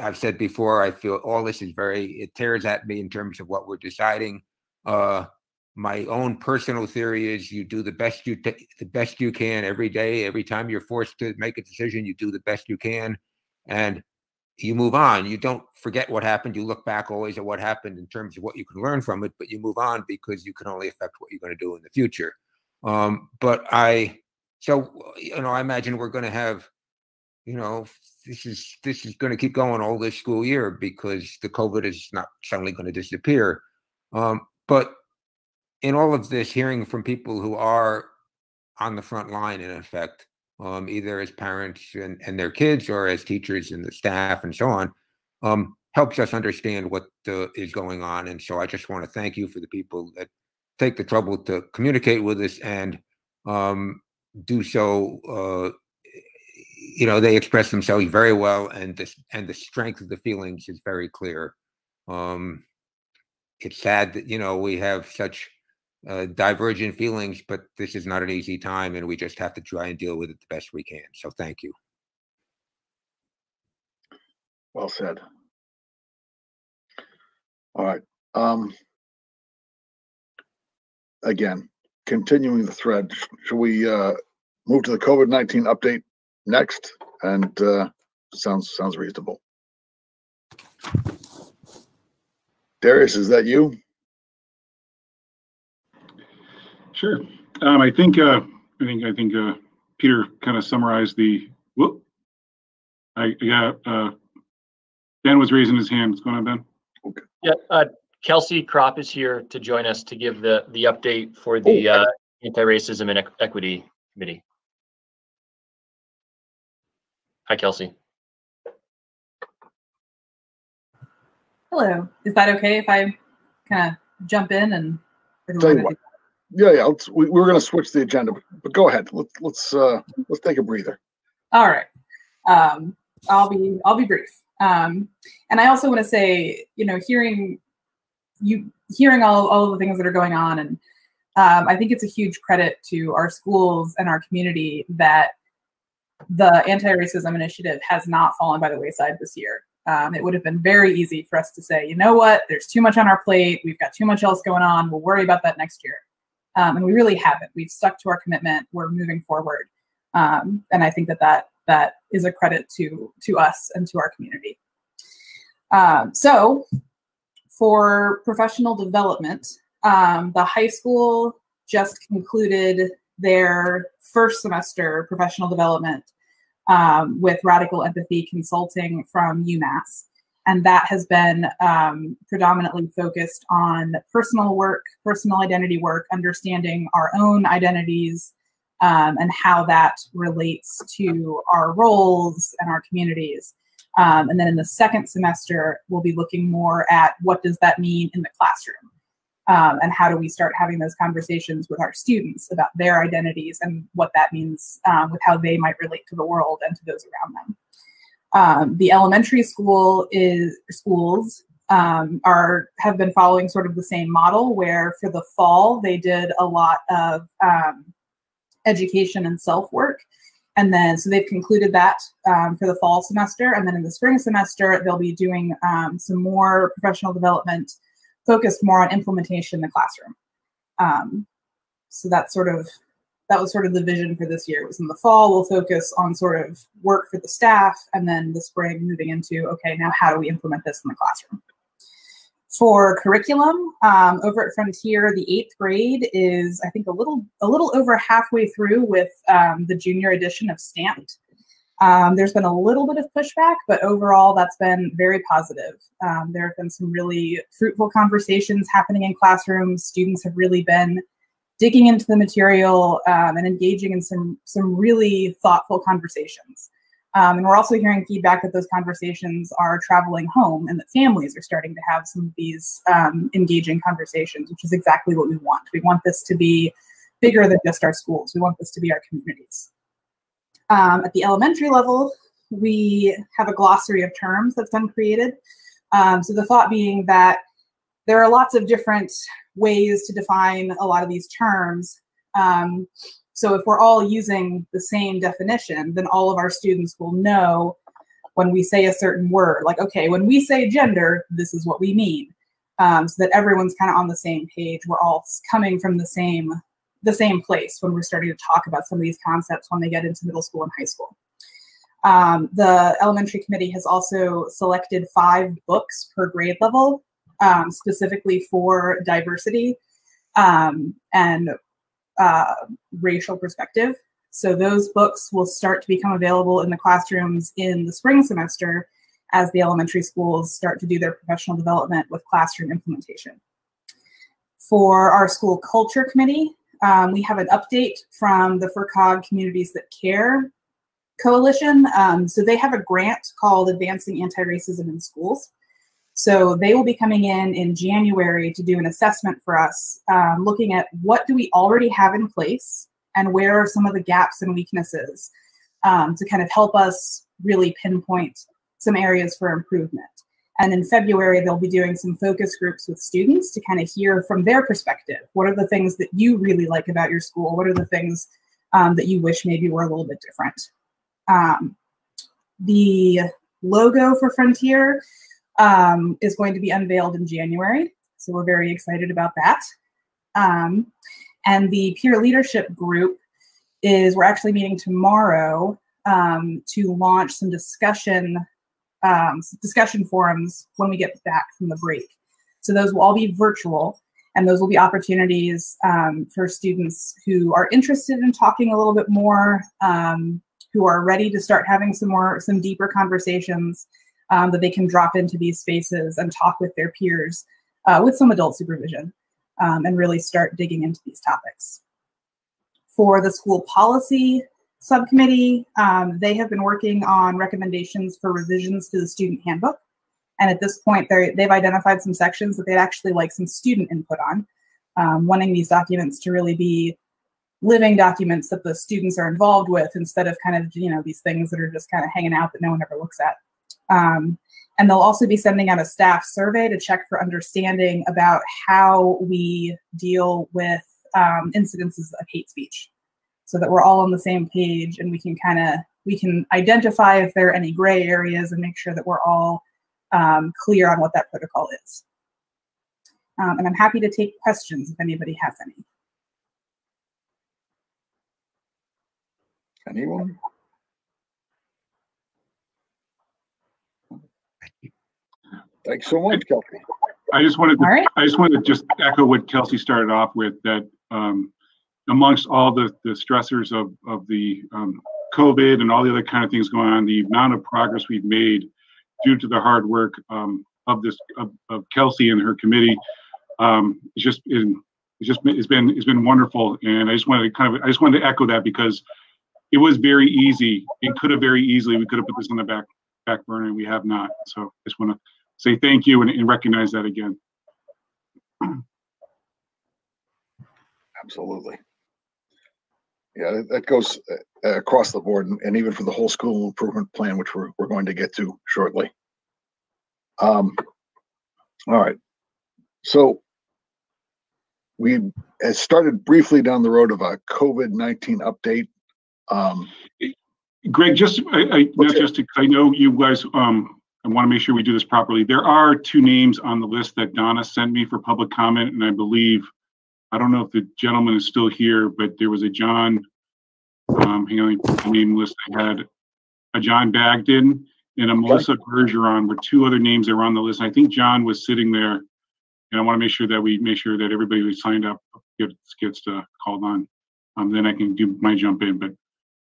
I've said before, I feel all this is very, it tears at me in terms of what we're deciding. Uh, my own personal theory is you do the best you ta- the best you can every day. Every time you're forced to make a decision you do the best you can and you move on. You don't forget what happened. You look back always at what happened in terms of what you can learn from it but you move on because you can only affect what you're going to do in the future. Um, but i so you know i imagine we're going to have you know this is this is going to keep going all this school year because the covid is not suddenly going to disappear. Um, but in all of this, hearing from people who are on the front line, in effect, um, either as parents and, and their kids or as teachers and the staff and so on, um, helps us understand what uh, is going on. And so I just want to thank you for the people that take the trouble to communicate with us and um, do so. Uh, you know, they express themselves very well, and this and the strength of the feelings is very clear. Um, it's sad that you know we have such uh, divergent feelings, but this is not an easy time, and we just have to try and deal with it the best we can. So thank you. Well said. All right. Um, again, continuing the thread, sh- should we uh, move to the COVID nineteen update next? And uh, sounds sounds reasonable. Darius, is that you? Sure. Um, I think, uh, I think, I think, uh, Peter kind of summarized the, whoop. I, yeah, uh, Ben was raising his hand. What's going on, Ben? Yeah, uh, Kelsey Crop is here to join us to give the, the update for the, uh, Anti-Racism and Equ- Equity Committee. Hi, Kelsey. Hello. Is that okay if I kind of jump in and? or do we Tell you what. Yeah, yeah. We, we're going to switch the agenda, but, go ahead. Let's let's uh, let's take a breather. All right. Um, I'll be I'll be brief. Um, and I also want to say, you know, hearing you hearing all all the things that are going on, and um, I think it's a huge credit to our schools and our community that the anti-racism initiative has not fallen by the wayside this year. Um, it would have been very easy for us to say, you know what, there's too much on our plate. We've got too much else going on. We'll worry about that next year. Um, and we really haven't. We've stuck to our commitment. We're moving forward, um, and I think that that that is a credit to to us and to our community. Um, so, for professional development, um, the high school just concluded their first semester professional development um, with Radical Empathy Consulting from UMass. And that has been um, predominantly focused on personal work, personal identity work, understanding our own identities, um, and how that relates to our roles and our communities. Um, and then in the second semester, we'll be looking more at what does that mean in the classroom. Um, and how do we start having those conversations with our students about their identities and what that means um, with how they might relate to the world and to those around them. Um, the elementary school is schools um, are have been following sort of the same model where for the fall they did a lot of um, education and self work and then so they've concluded that um, for the fall semester. And then in the spring semester they'll be doing um, some more professional development focused more on implementation in the classroom. Um, so that's sort of that was sort of the vision for this year. It was in the fall, we'll focus on sort of work for the staff, and then the spring moving into, okay, now how do we implement this in the classroom? For curriculum, um, over at Frontier, the eighth grade is, I think, a little a little over halfway through with um, the junior edition of Stamped. Um, there's been a little bit of pushback, but overall, that's been very positive. Um, there have been some really fruitful conversations happening in classrooms. Students have really been digging into the material um, and engaging in some some really thoughtful conversations. Um, and we're also hearing feedback that those conversations are traveling home and that families are starting to have some of these um, engaging conversations, which is exactly what we want. We want this to be bigger than just our schools. We want this to be our communities. Um, at the elementary level, we have a glossary of terms that's been created. Um, so the thought being that there are lots of different ways to define a lot of these terms. Um, so if we're all using the same definition, then all of our students will know when we say a certain word, like, okay, when we say gender, this is what we mean. Um, so that everyone's kind of on the same page. We're all coming from the same the same place when we're starting to talk about some of these concepts when they get into middle school and high school. Um, the elementary committee has also selected five books per grade level um, specifically for diversity um, and uh, racial perspective. So those books will start to become available in the classrooms in the spring semester as the elementary schools start to do their professional development with classroom implementation. For our school culture committee, um, we have an update from the FRCOG Communities That Care Coalition. Um, so they have a grant called Advancing Anti-Racism in Schools. So they will be coming in in January to do an assessment for us, um, looking at what do we already have in place and where are some of the gaps and weaknesses um, to kind of help us really pinpoint some areas for improvement. And in February, they'll be doing some focus groups with students to kind of hear from their perspective. What are the things that you really like about your school? What are the things um, that you wish maybe were a little bit different? Um, the logo for Frontier um, is going to be unveiled in January. So we're very excited about that. Um, and the peer leadership group is we're actually meeting tomorrow um, to launch some discussion um, discussion forums when we get back from the break. So those will all be virtual, and those will be opportunities um, for students who are interested in talking a little bit more, um, who are ready to start having some more some deeper conversations um, that they can drop into these spaces and talk with their peers uh, with some adult supervision um, and really start digging into these topics. For the school policy subcommittee, um, they have been working on recommendations for revisions to the student handbook. And at this point, they've identified some sections that they'd actually like some student input on, um, wanting these documents to really be living documents that the students are involved with instead of kind of, you know, these things that are just kind of hanging out that no one ever looks at. Um, and they'll also be sending out a staff survey to check for understanding about how we deal with um, incidences of hate speech so that we're all on the same page and we can kind of we can identify if there are any gray areas and make sure that we're all um, clear on what that protocol is. Um, and I'm happy to take questions if anybody has any. Anyone? Thanks so much, Kelsey. I just wanted to, All right. I just wanted to just echo what Kelsey started off with, that um, amongst all the, the stressors of, of the um, COVID and all the other kind of things going on, the amount of progress we've made due to the hard work um, of this, of, of Kelsey and her committee um, is just in, it's just been- it's been it's been wonderful, and I just wanted to kind of I just wanted to echo that because it was very easy. It could have very easily we could have put this on the back back burner, and we have not. So I just want to say thank you and, and recognize that again. Absolutely. Yeah, that- goes uh, across the board and- even for the whole school improvement plan, which we're, we're going to get to shortly. Um, all right. So we had started briefly down the road of a COVID-19 update. Um, Greg, just, I, I, not just, to- I know you guys, um, I want to make sure we do this properly. There are two names on the list that Donna sent me for public comment, and I believe, I don't know if the gentleman is still here, but there was a John, um, hang on, the name list I had, a John Bagdon and a Melissa Bergeron were two other names that were on the list. I think John was sitting there, and I want to make sure that we make sure that everybody who signed up gets, gets, uh, called on. Um, then I can do my jump in, but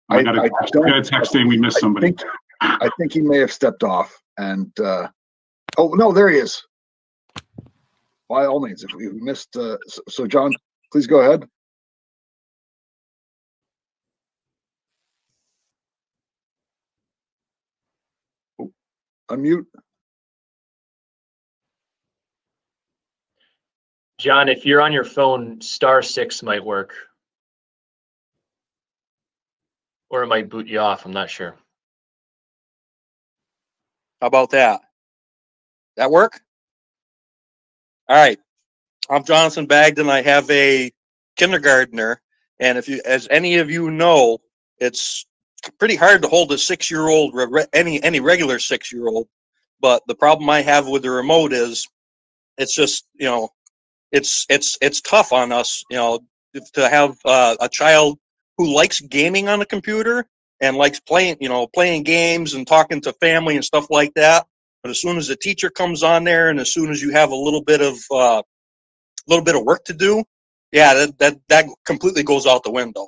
I I- got a, I got a text saying we missed I somebody. think, I think he may have stepped off and, uh, oh, no, there he is. By all means, if we missed, uh, so, so John, please go ahead. Oh, Unmute. John, if you're on your phone, star six might work. Or it might boot you off, I'm not sure. How about that? That work? All right. I'm Jonathan Bagdon. I have a kindergartner, and if you, as any of you know, it's pretty hard to hold a six-year-old, any any regular six-year-old. But the problem I have with the remote is, it's just you know, it's it's it's tough on us, you know, to have uh, a child who likes gaming on a computer and likes playing, you know, playing games and talking to family and stuff like that. But as soon as the teacher comes on there, and as soon as you have a little bit of uh, little bit of work to do, yeah, that that that completely goes out the window.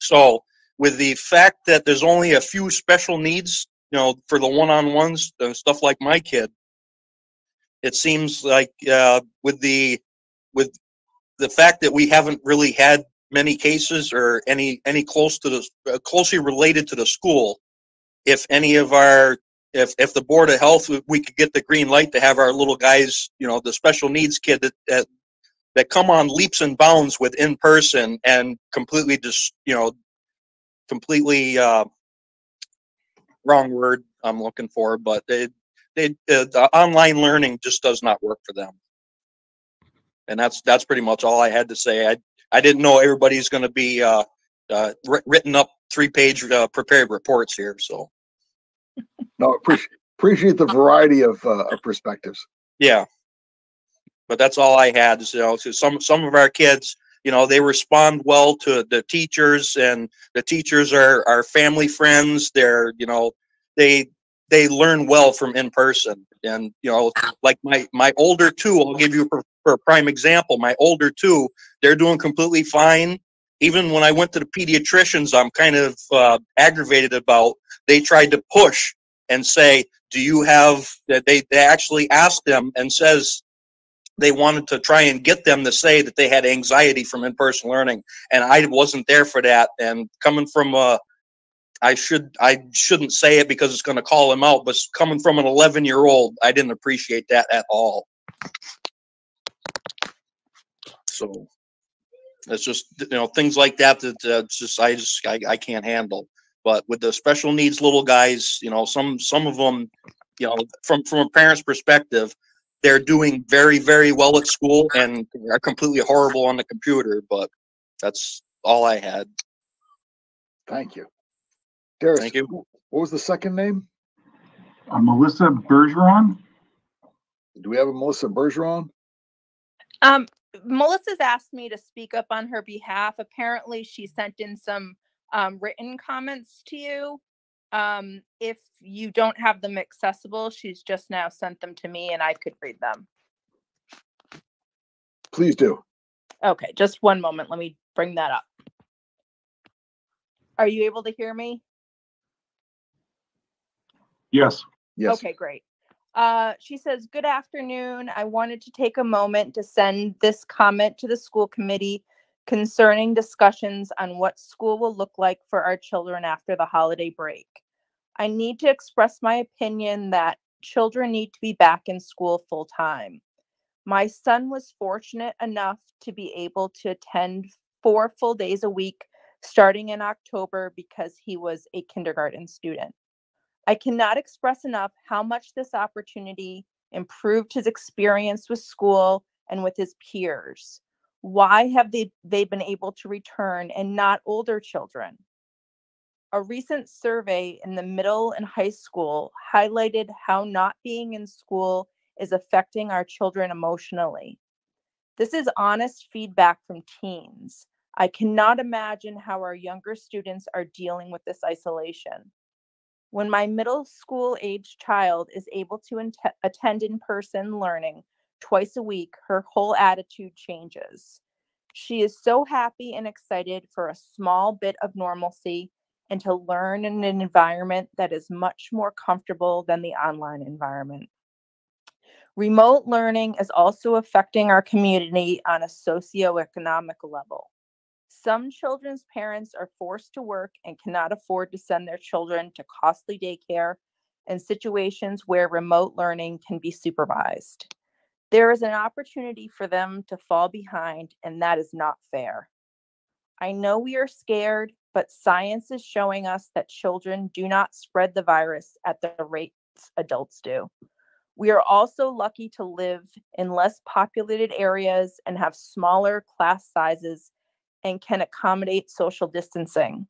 So with the fact that there's only a few special needs, you know, for the one-on-ones, stuff like my kid, it seems like uh, with the with the fact that we haven't really had many cases or any any close to the uh, closely related to the school. If any of our if if the board of health we could get the green light to have our little guys you know the special needs kid that that, that come on leaps and bounds with in person and completely just you know completely uh wrong word i'm looking for but they they uh, the online learning just does not work for them. And that's that's pretty much all i had to say. I i didn't know everybody's going to be uh, uh wri- written up three page uh, prepared reports here so. No, appreciate, appreciate the variety of, uh, of perspectives. yeah. But that's all i had you know so some some of our kids you know they respond well to the teachers and the teachers are are family friends. They're you know they they learn well from in person. And you know like my my older two i'll give you for, for a prime example my older two they're doing completely fine. Even when i went to the pediatricians i'm kind of uh, aggravated about they tried to push and say do you have they, they actually asked them and says they wanted to try and get them to say that they had anxiety from in-person learning. And i wasn't there for that. And coming from a i should i shouldn't say it because it's going to call him out but coming from an 11 year old i didn't appreciate that at all. So it's just you know things like that that uh, just i just I, I can't handle. But with the special needs little guys you know some some of them you know from from a parent's perspective they're doing very very well at school and are completely horrible on the computer but that's all i had. Thank you. Darius, Thank you. what was the second name? Uh, Melissa Bergeron? Do we have a Melissa Bergeron? Um, Melissa's asked me to speak up on her behalf. Apparently, she sent in some um, written comments to you. Um, if you don't have them accessible, she's just now sent them to me and I could read them. Please do. Okay, just one moment. Let me bring that up. Are you able to hear me? Yes. Yes. Okay, great. Uh, she says, Good afternoon. I wanted to take a moment to send this comment to the school committee concerning discussions on what school will look like for our children after the holiday break. I need to express my opinion that children need to be back in school full time. My son was fortunate enough to be able to attend four full days a week starting in October because he was a kindergarten student. I cannot express enough how much this opportunity improved his experience with school and with his peers. Why have they, they been able to return and not older children? A recent survey in the middle and high school highlighted how not being in school is affecting our children emotionally. This is honest feedback from teens. I cannot imagine how our younger students are dealing with this isolation. When my middle school age child is able to int- attend in person learning twice a week, her whole attitude changes. She is so happy and excited for a small bit of normalcy and to learn in an environment that is much more comfortable than the online environment. Remote learning is also affecting our community on a socioeconomic level. Some children's parents are forced to work and cannot afford to send their children to costly daycare in situations where remote learning can be supervised. There is an opportunity for them to fall behind, and that is not fair. I know we are scared, but science is showing us that children do not spread the virus at the rates adults do. We are also lucky to live in less populated areas and have smaller class sizes and can accommodate social distancing.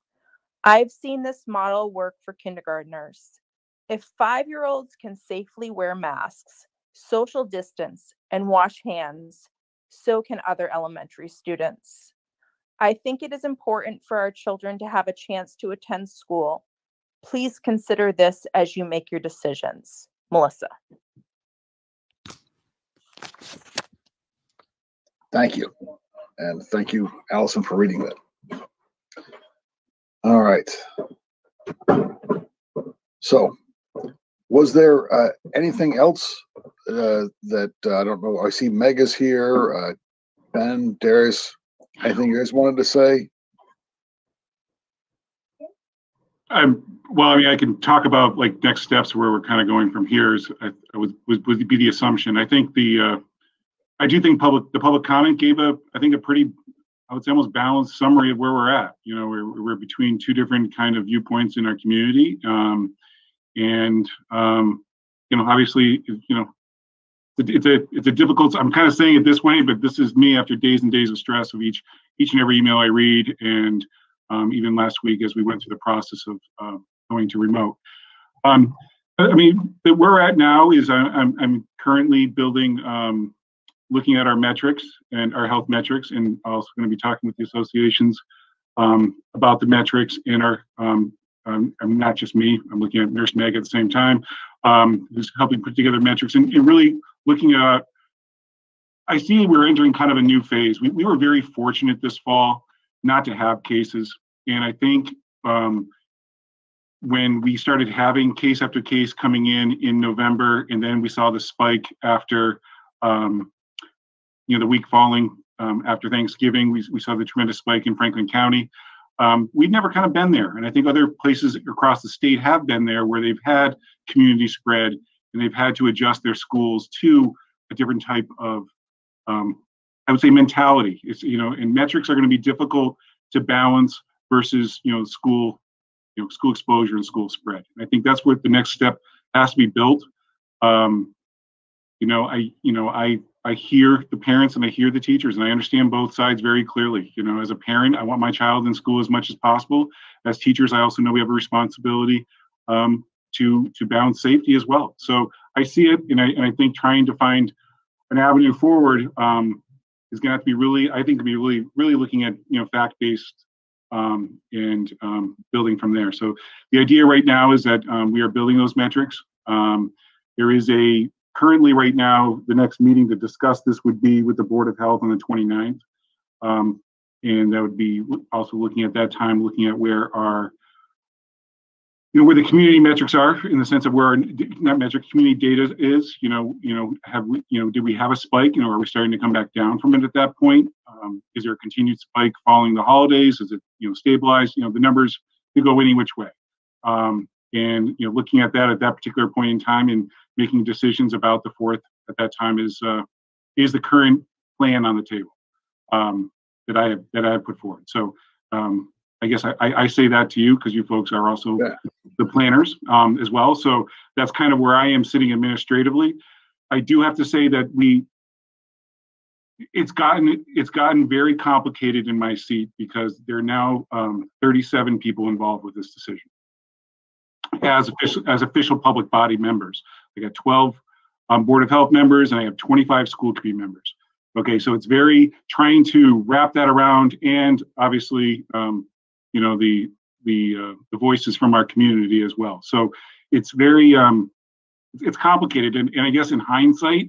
I've seen this model work for kindergartners. If five year olds can safely wear masks, social distance, and wash hands, so can other elementary students. I think it is important for our children to have a chance to attend school. Please consider this as you make your decisions. Melissa. Thank you. And thank you, Allison, for reading that. All right. So, was there uh, anything else uh, that uh, I don't know? I see Meg is here. Uh, ben, Darius, anything you guys wanted to say? I'm, well, I mean, I can talk about like next steps where we're kind of going from here is, I, I would, would, would be the assumption. I think the, uh, I do think public, the public comment gave a, I think a pretty, I would say almost balanced summary of where we're at. You know, we're, we're between two different kind of viewpoints in our community. Um, and, um, you know, obviously, you know, it's a, it's a difficult, I'm kind of saying it this way, but this is me after days and days of stress of each, each and every email I read. And, um, even last week as we went through the process of uh, going to remote. Um, I mean, where we're at now is I, I'm, I'm currently building, um, looking at our metrics and our health metrics, and also going to be talking with the associations um, about the metrics in our. Um, um, I'm not just me. I'm looking at Nurse Meg at the same time, um, who's helping put together metrics and, and really looking at. I see we're entering kind of a new phase. We, we were very fortunate this fall not to have cases. And I think um, when we started having case after case coming in in November, and then we saw the spike after, um, you know, the week following um, after Thanksgiving, we, we saw the tremendous spike in Franklin County. Um, we've never kind of been there. And I think other places across the state have been there where they've had community spread and they've had to adjust their schools to a different type of um, I would say mentality. It's you know, and metrics are going to be difficult to balance versus you know school, you know, school exposure and school spread. And I think that's what the next step has to be built. Um, you know, I you know I I hear the parents and I hear the teachers and I understand both sides very clearly. You know, as a parent, I want my child in school as much as possible. As teachers, I also know we have a responsibility um, to to balance safety as well. So I see it, and I and I think trying to find an avenue forward um, is going to have to be really, I think, be really, really looking at you know fact-based um, and um, building from there. So the idea right now is that um, we are building those metrics. Um, there is a currently right now the next meeting to discuss this would be with the Board of Health on the 29th. Um, and that would be also looking at that time, looking at where our you know where the community metrics are in the sense of where not metric community data is you know you know have we you know did we have a spike? You know are we starting to come back down from it at that point? Um, is there a continued spike following the holidays? Is it you know stabilized? You know the numbers could go any which way. Um, and you know looking at that at that particular point in time and making decisions about the fourth at that time is uh, is the current plan on the table um, that I have that I have put forward so um, I guess I, I say that to you because you folks are also yeah. the planners um, as well. So that's kind of where I am sitting administratively. I do have to say that we it's gotten it's gotten very complicated in my seat because there are now um, 37 people involved with this decision as official as official public body members. I got 12 um, board of health members and I have 25 school committee members. Okay, so it's very trying to wrap that around and obviously um, you know the the uh, the voices from our community as well. So it's very um, it's complicated, and, and I guess in hindsight,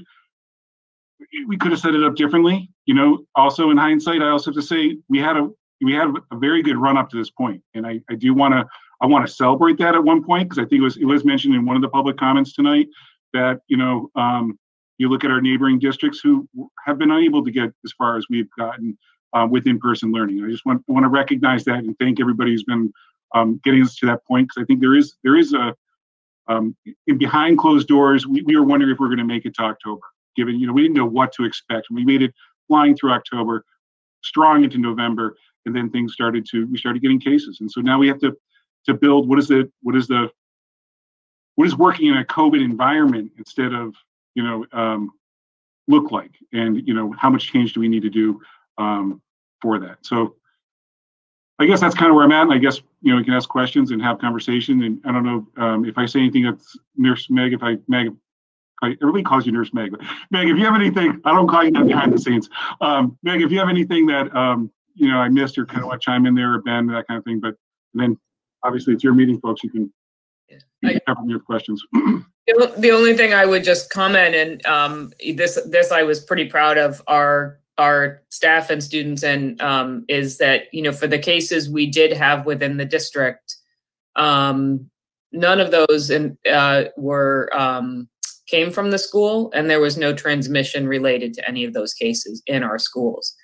we could have set it up differently. You know, also in hindsight, I also have to say we had a we had a very good run up to this point, and I, I do want to I want to celebrate that at one point because I think it was it was mentioned in one of the public comments tonight that you know um, you look at our neighboring districts who have been unable to get as far as we've gotten uh, with in-person learning. I just want want to recognize that and thank everybody who's been um, getting us to that point because I think there is there is a um, in behind closed doors. We, we were wondering if we are going to make it to October, given you know we didn't know what to expect. We made it flying through October, strong into November, and then things started to we started getting cases, and so now we have to to build what is the what is the what is working in a COVID environment instead of you know um, look like, and you know how much change do we need to do um, for that. So I guess that's kind of where I'm at. And I guess you know we can ask questions and have conversation. And I don't know um, if I say anything that's Nurse Meg. If I Meg, everybody calls you Nurse Meg. Meg, if you have anything, I don't call you that behind the scenes. Um, Meg, if you have anything that um, you know I missed or kind of want to chime in there or Ben, that kind of thing. But then obviously it's your meeting, folks. You can, you can cover with questions. the only thing I would just comment, and um, this this I was pretty proud of our our staff and students and um, is that you know for the cases we did have within the district um, none of those in, uh, were um, came from the school and there was no transmission related to any of those cases in our schools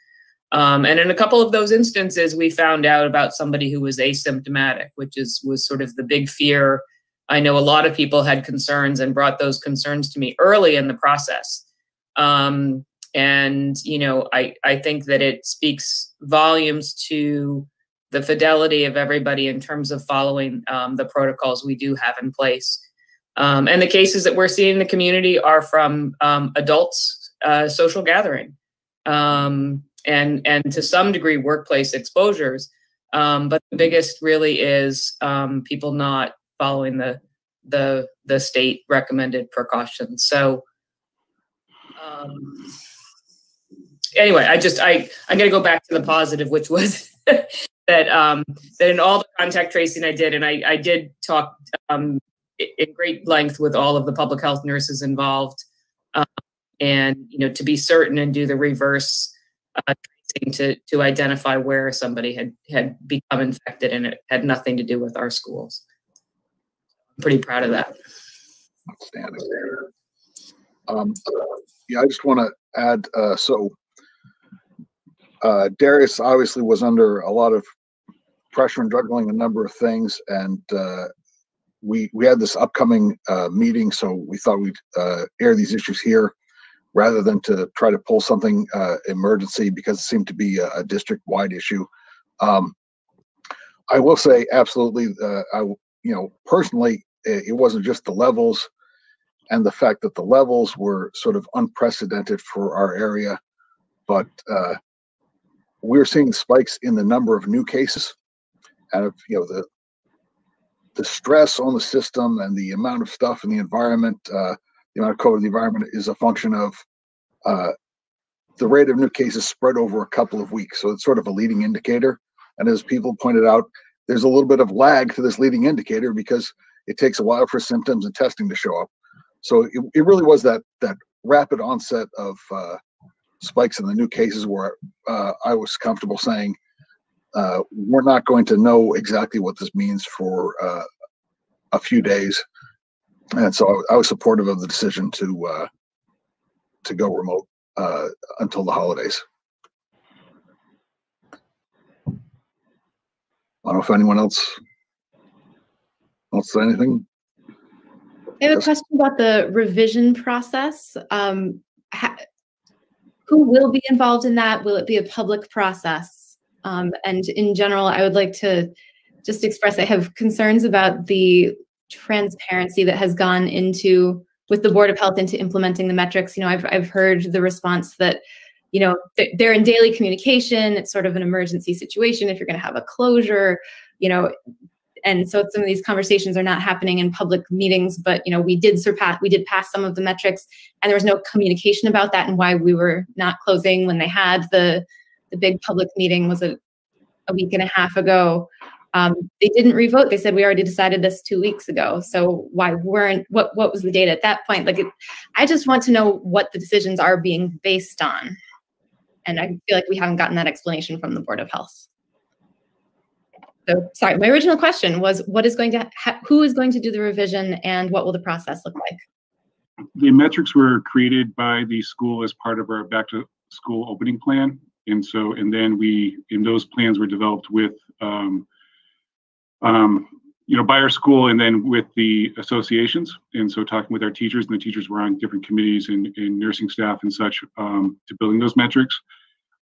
um, and in a couple of those instances we found out about somebody who was asymptomatic which is was sort of the big fear. I know a lot of people had concerns and brought those concerns to me early in the process. Um, and you know i i think that it speaks volumes to the fidelity of everybody in terms of following um, the protocols we do have in place. Um, and the cases that we're seeing in the community are from um, adults uh, social gathering. Um, and and to some degree workplace exposures um, but the biggest really is um, people not following the the the state recommended precautions. So um, anyway, I just I I'm gonna go back to the positive, which was that um that in all the contact tracing I did, and I I did talk um in great length with all of the public health nurses involved, um, and you know to be certain and do the reverse uh, to to identify where somebody had had become infected, and it had nothing to do with our schools. I'm pretty proud of that. Outstanding. Um, yeah, I just want to add. Uh, so uh, Darius obviously was under a lot of pressure and juggling a number of things, and uh, we we had this upcoming uh, meeting, so we thought we'd uh, air these issues here rather than to try to pull something uh, emergency because it seemed to be a, a district-wide issue. Um, I will say absolutely, uh, I you know personally, it, it wasn't just the levels and the fact that the levels were sort of unprecedented for our area, but uh, we're seeing spikes in the number of new cases and of you know the the stress on the system and the amount of stuff in the environment uh, the amount of code in the environment is a function of uh, the rate of new cases spread over a couple of weeks. So it's sort of a leading indicator. And as people pointed out there's a little bit of lag to this leading indicator because it takes a while for symptoms and testing to show up. So it, it really was that that rapid onset of uh, spikes in the new cases where uh, I was comfortable saying uh, we're not going to know exactly what this means for uh, a few days. And so I, I was supportive of the decision to, uh, to go remote, uh, until the holidays. I don't know if anyone else wants to say anything. I have a question about the revision process. Um, who will be involved in that? Will it be a public process? Um, and in general, I would like to just express I have concerns about the transparency that has gone into with the Board of Health into implementing the metrics. You know, I've I've heard the response that you know they're in daily communication. It's sort of an emergency situation. If you're going to have a closure, you know, and so some of these conversations are not happening in public meetings but you know we did surpass we did pass some of the metrics and there was no communication about that and why we were not closing when they had the the big public meeting was a, a week and a half ago um, they didn't revote. They said we already decided this two weeks ago. So why weren't what what was the data at that point? Like it, i just want to know what the decisions are being based on. And i feel like we haven't gotten that explanation from the board of health. So sorry, my original question was what is going to, who is going to do the revision and what will the process look like? The metrics were created by the school as part of our back to school opening plan. And so, and then we, in those plans were developed with, um, um, you know, by our school and then with the associations. And so talking with our teachers and the teachers were on different committees and, and nursing staff and such um, to building those metrics.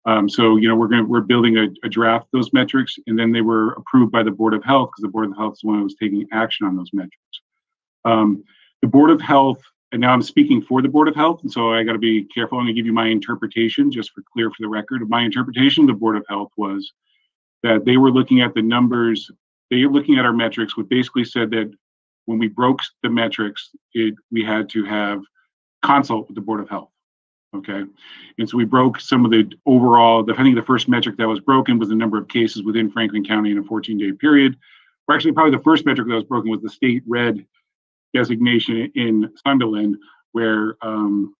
Um, so, you know, we're going to, we're building a, a draft those metrics and then they were approved by the Board of Health because the Board of Health is the one that was taking action on those metrics. Um, the Board of Health, and now I'm speaking for the Board of Health, and so I got to be careful. I'm going to give you my interpretation, just for clear for the record. My interpretation of the Board of Health was that they were looking at the numbers, they looking at our metrics, what basically said that when we broke the metrics, it we had to have consult with the Board of Health. Okay. And so we broke some of the overall, the, I think the first metric that was broken was the number of cases within Franklin County in a 14 day period. Or actually, probably the first metric that was broken was the state red designation in Sunderland, where um,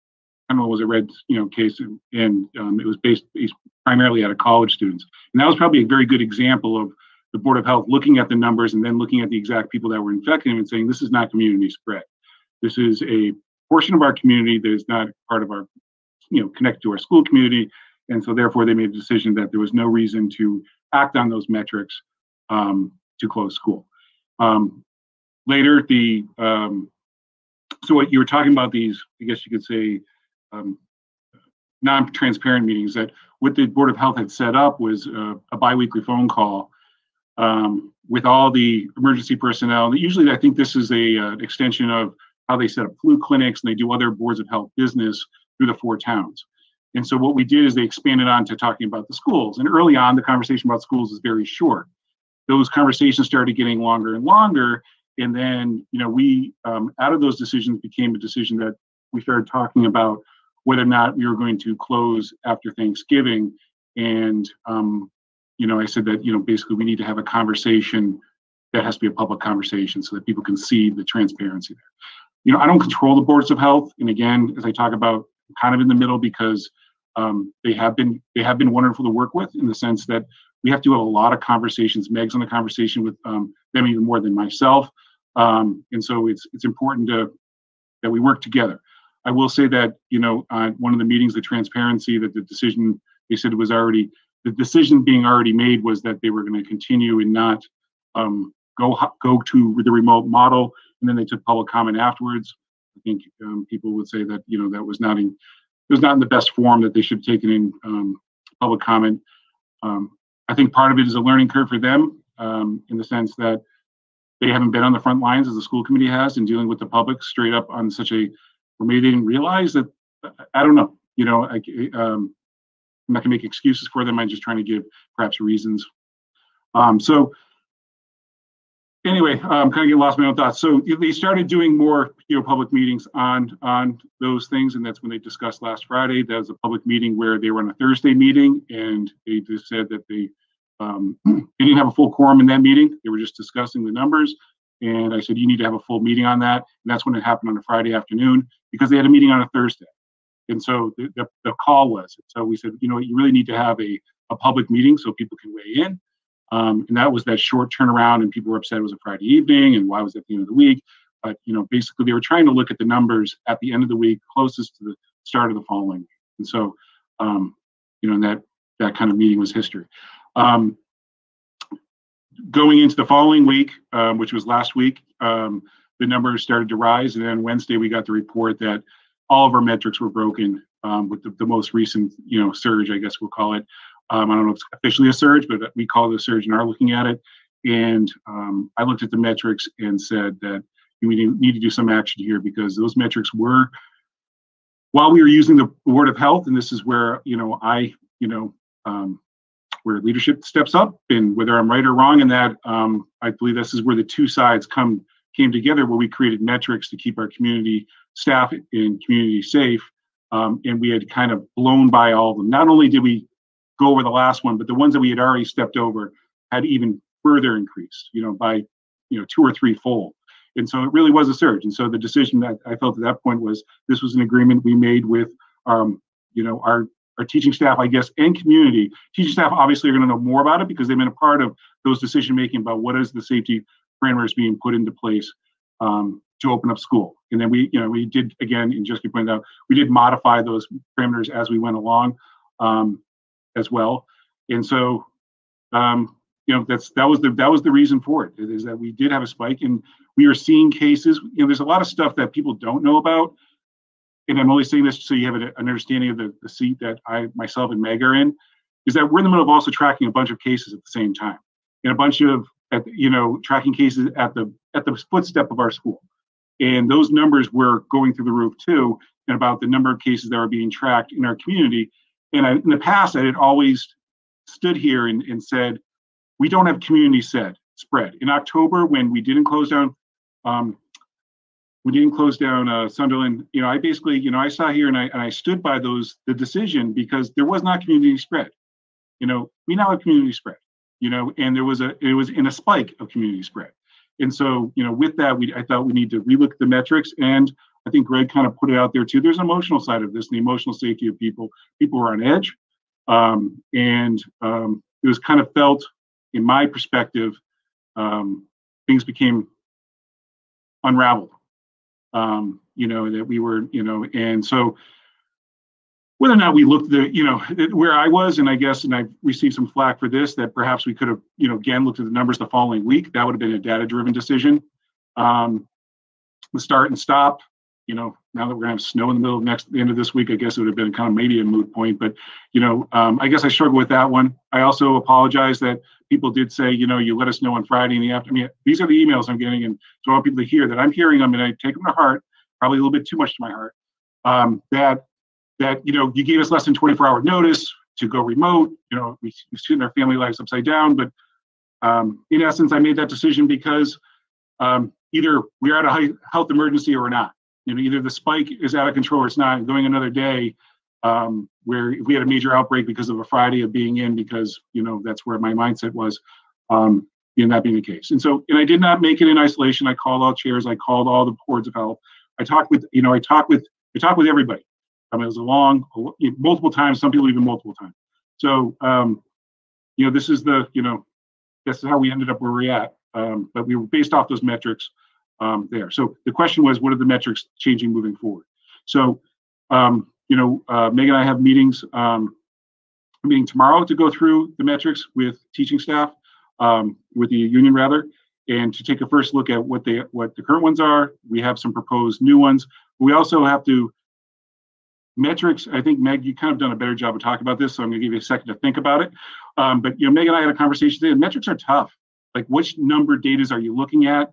I don't know, was a red, you know, case, and um, it was based, based primarily out of college students. And that was probably a very good example of the Board of Health looking at the numbers and then looking at the exact people that were infected and saying, this is not community spread. This is a portion of our community that is not part of our you know connected to our school community and so therefore they made a decision that there was no reason to act on those metrics um, to close school um, later the um, so what you were talking about these i guess you could say um, non-transparent meetings that what the board of health had set up was uh, a biweekly phone call um, with all the emergency personnel usually i think this is a uh, extension of how they set up flu clinics and they do other boards of health business through the four towns. And so what we did is they expanded on to talking about the schools. And early on, the conversation about schools is very short. Those conversations started getting longer and longer. And then, you know, we, um, out of those decisions, became a decision that we started talking about whether or not we were going to close after Thanksgiving. And, um, you know, I said that, you know, basically we need to have a conversation that has to be a public conversation so that people can see the transparency there. You know, I don't control the boards of health. And again, as I talk about kind of in the middle because um, they have been they have been wonderful to work with in the sense that we have to have a lot of conversations. Meg's on the conversation with um, them even more than myself, um, and so it's it's important to that we work together. I will say that you know uh, one of the meetings, the transparency that the decision they said was already the decision being already made was that they were going to continue and not um, go go to the remote model, and then they took public comment afterwards. I think um, people would say that you know that was not in it was not in the best form that they should have taken in um, public comment. Um, I think part of it is a learning curve for them um, in the sense that they haven't been on the front lines as the school committee has in dealing with the public straight up on such a or maybe they didn't realize that I don't know. You know, I, um, I'm not gonna make excuses for them. I'm just trying to give perhaps reasons. Um, so anyway, I'm um, kind of getting lost in my own thoughts. So they started doing more, you know, public meetings on on those things, and that's when they discussed last Friday. That was a public meeting where they were on a Thursday meeting, and they just said that they um, they didn't have a full quorum in that meeting. They were just discussing the numbers, and I said you need to have a full meeting on that, and that's when it happened on a Friday afternoon because they had a meeting on a Thursday, and so the, the, the call was. So we said, you know, you really need to have a a public meeting so people can weigh in. Um, and that was that short turnaround, and people were upset it was a Friday evening, and why was it at the end of the week? But you know, basically, they were trying to look at the numbers at the end of the week, closest to the start of the following. And so, um, you know, and that that kind of meeting was history. Um, going into the following week, um, which was last week, um, the numbers started to rise, and then Wednesday we got the report that all of our metrics were broken um, with the, the, most recent, you know, surge, I guess we'll call it. Um, I don't know if it's officially a surge, but we call it a surge and are looking at it. And um, I looked at the metrics and said that we need to do some action here because those metrics were, while we were using the Board of health, and this is where, you know, I, you know, um, where leadership steps up and whether I'm right or wrong in that, um, I believe this is where the two sides come came together where we created metrics to keep our community staff and community safe. Um, and we had kind of blown by all of them. Not only did we go over the last one, but the ones that we had already stepped over had even further increased, you know, by you know two or three fold. And so it really was a surge. And so the decision that I felt at that point was this was an agreement we made with um, you know, our our teaching staff, I guess, and community. Teaching staff obviously are going to know more about it because they've been a part of those decision making about what is the safety parameters being put into place um, to open up school. And then we, you know, we did again, and Jessica pointed out, we did modify those parameters as we went along um, as well. And so, um, you know, that's that was the that was the reason for it is that we did have a spike, and we are seeing cases. You know, there's a lot of stuff that people don't know about. And I'm only saying this so you have an understanding of the, the seat that I myself and Meg are in, is that we're in the middle of also tracking a bunch of cases at the same time, and a bunch of at, you know tracking cases at the at the footstep of our school. And those numbers were going through the roof too and about the number of cases that are being tracked in our community. And I, in the past i had always stood here and, and said we don't have community said spread. In october when we didn't close down um, we didn't close down uh, sunderland you know i basically you know i saw here and I, and I stood by those the decision because there was not community spread. You know we now have community spread you know, and there was a it was in a spike of community spread. And so, you know, with that, we I thought we need to relook at the metrics. And I think Greg kind of put it out there too. There's an emotional side of this, the emotional safety of people. People were on edge. Um, and um, it was kind of felt, in my perspective, um, things became unraveled. Um, you know, that we were, you know, and so whether or not we looked the you know where I was, and I guess, and I received some flack for this, that perhaps we could have you know again looked at the numbers the following week. That would have been a data-driven decision. Um, the start and stop. You know, now that we're gonna have snow in the middle of next the end of this week, I guess it would have been kind of maybe a moot point. But you know, um, I guess I struggle with that one. I also apologize that people did say, you know, you let us know on Friday in the afternoon. I mean, these are the emails I'm getting, and so I want people to hear that I'm hearing them, and I take them to heart. Probably a little bit too much to my heart. Um, that that you know you gave us less than 24 hour notice to go remote you know we, we seen our family lives upside down but um, in essence i made that decision because um, either we're at a health emergency or we're not. You know either the spike is out of control or it's not going another day um, where if we had a major outbreak because of a friday of being in because you know that's where my mindset was um, in that being the case. And so and i did not make it in isolation. I called all chairs. I called all the boards of health. I talked with you know i talked with i talked with everybody I mean, it was a long, multiple times. Some people even multiple times. So, um, you know, this is the, you know, this is how we ended up where we're at. Um, but we were based off those metrics um, there. So the question was, what are the metrics changing moving forward? So, um, you know, uh, and I have meetings, um, meeting tomorrow to go through the metrics with teaching staff, with the union rather, and to take a first look at what they what the current ones are. We have some proposed new ones. We also have to metrics i think meg you kind of done a better job of talking about this so i'm going to give you a second to think about it. Um, but you know meg and i had a conversation today metrics are tough. Like which number data are you looking at?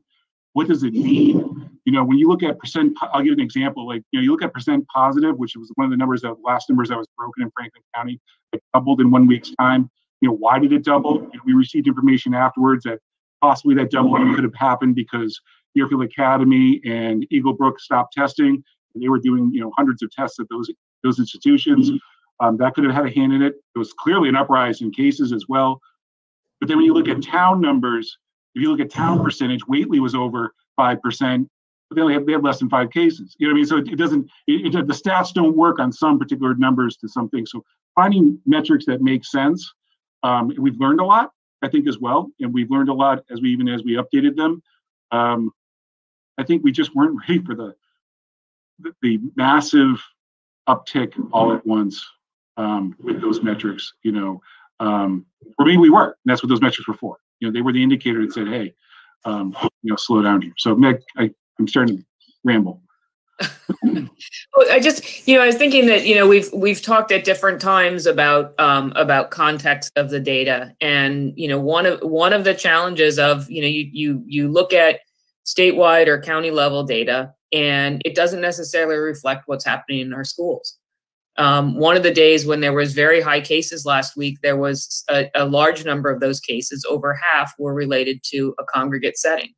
What does it mean? You know when you look at percent i'll give an example like you know you look at percent positive which was one of the numbers that last numbers that was broken in franklin county it doubled in one week's time. You know why did it double? You know, we received information afterwards that possibly that doubling could have happened because deerfield academy and Eaglebrook stopped testing they were doing you know hundreds of tests at those those institutions. Mm-hmm. Um, that could have had a hand in it. There was clearly an uprise in cases as well. But then when you look at town numbers, if you look at town percentage, Whately was over five percent, but they only have they have less than five cases. You know what I mean? So it, it doesn't it, it, the stats don't work on some particular numbers to something. So finding metrics that make sense. Um, we've learned a lot. I think, as well. And we've learned a lot as we even as we updated them. Um, I think we just weren't ready for the the, massive uptick all at once um, with those metrics. You know, um, for me, we were. That's what those metrics were for. You know, they were the indicator that said, "Hey, um, you know, slow down here." So, Meg, I, I'm starting to ramble. Well, I just, you know, I was thinking that, you know, we've we've talked at different times about um, about context of the data, and you know, one of one of the challenges of, you know, you you you look at statewide or county level data, and it doesn't necessarily reflect what's happening in our schools. Um, one of the days when there was very high cases last week, there was a, a large number of those cases, over half were related to a congregate setting.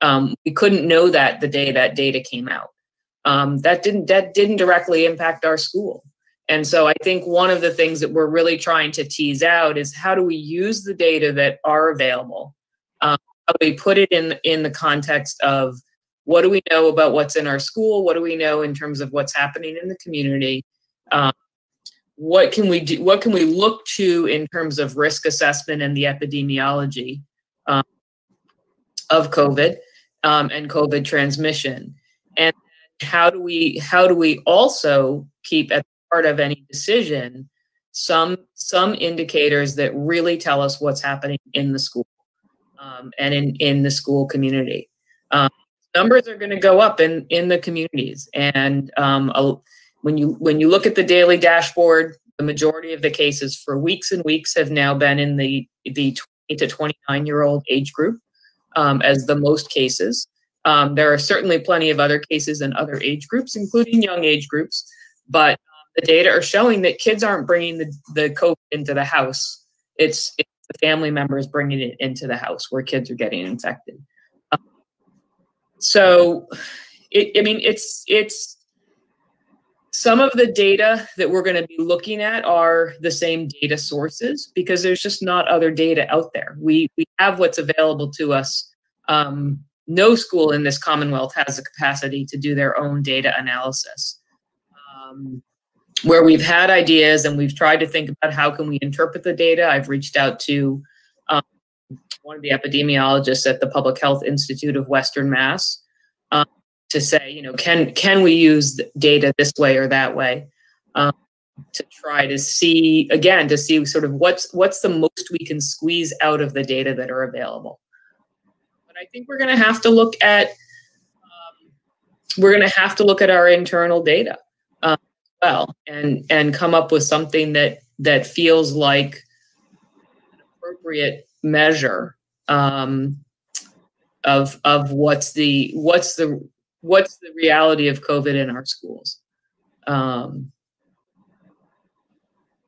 Um, we couldn't know that the day that data came out um, that didn't that didn't directly impact our school and so i think one of the things that we're really trying to tease out is how do we use the data that are available um, how do we put it in in the context of what do we know about what's in our school? What do we know in terms of what's happening in the community? Um, what can we do what can we look to in terms of risk assessment and the epidemiology um, of covid um, and covid transmission? And how do we how do we also keep at part of any decision some some indicators that really tell us what's happening in the school um, and in in the school community? Um, numbers are going to go up in in the communities and um, a, when you when you look at the daily dashboard the majority of the cases for weeks and weeks have now been in the the 20 to 29 year old age group um, as the most cases um, there are certainly plenty of other cases in other age groups, including young age groups, but the data are showing that kids aren't bringing the, the COVID into the house. It's, it's the family members bringing it into the house where kids are getting infected. So, it, I mean, it's it's some of the data that we're going to be looking at are the same data sources because there's just not other data out there. We we have what's available to us um, no school in this Commonwealth has the capacity to do their own data analysis. Um, where we've had ideas and we've tried to think about how can we interpret the data, I've reached out to um, one of the epidemiologists at the Public Health Institute of Western Mass um, to say, you know, can can we use data this way or that way? Um, to try to see again to see sort of what's what's the most we can squeeze out of the data that are available but I think we're going to have to look at um, we're going to have to look at our internal data um, well and and come up with something that that feels like appropriate measure um, of of what's the what's the what's the reality of COVID in our schools. Um,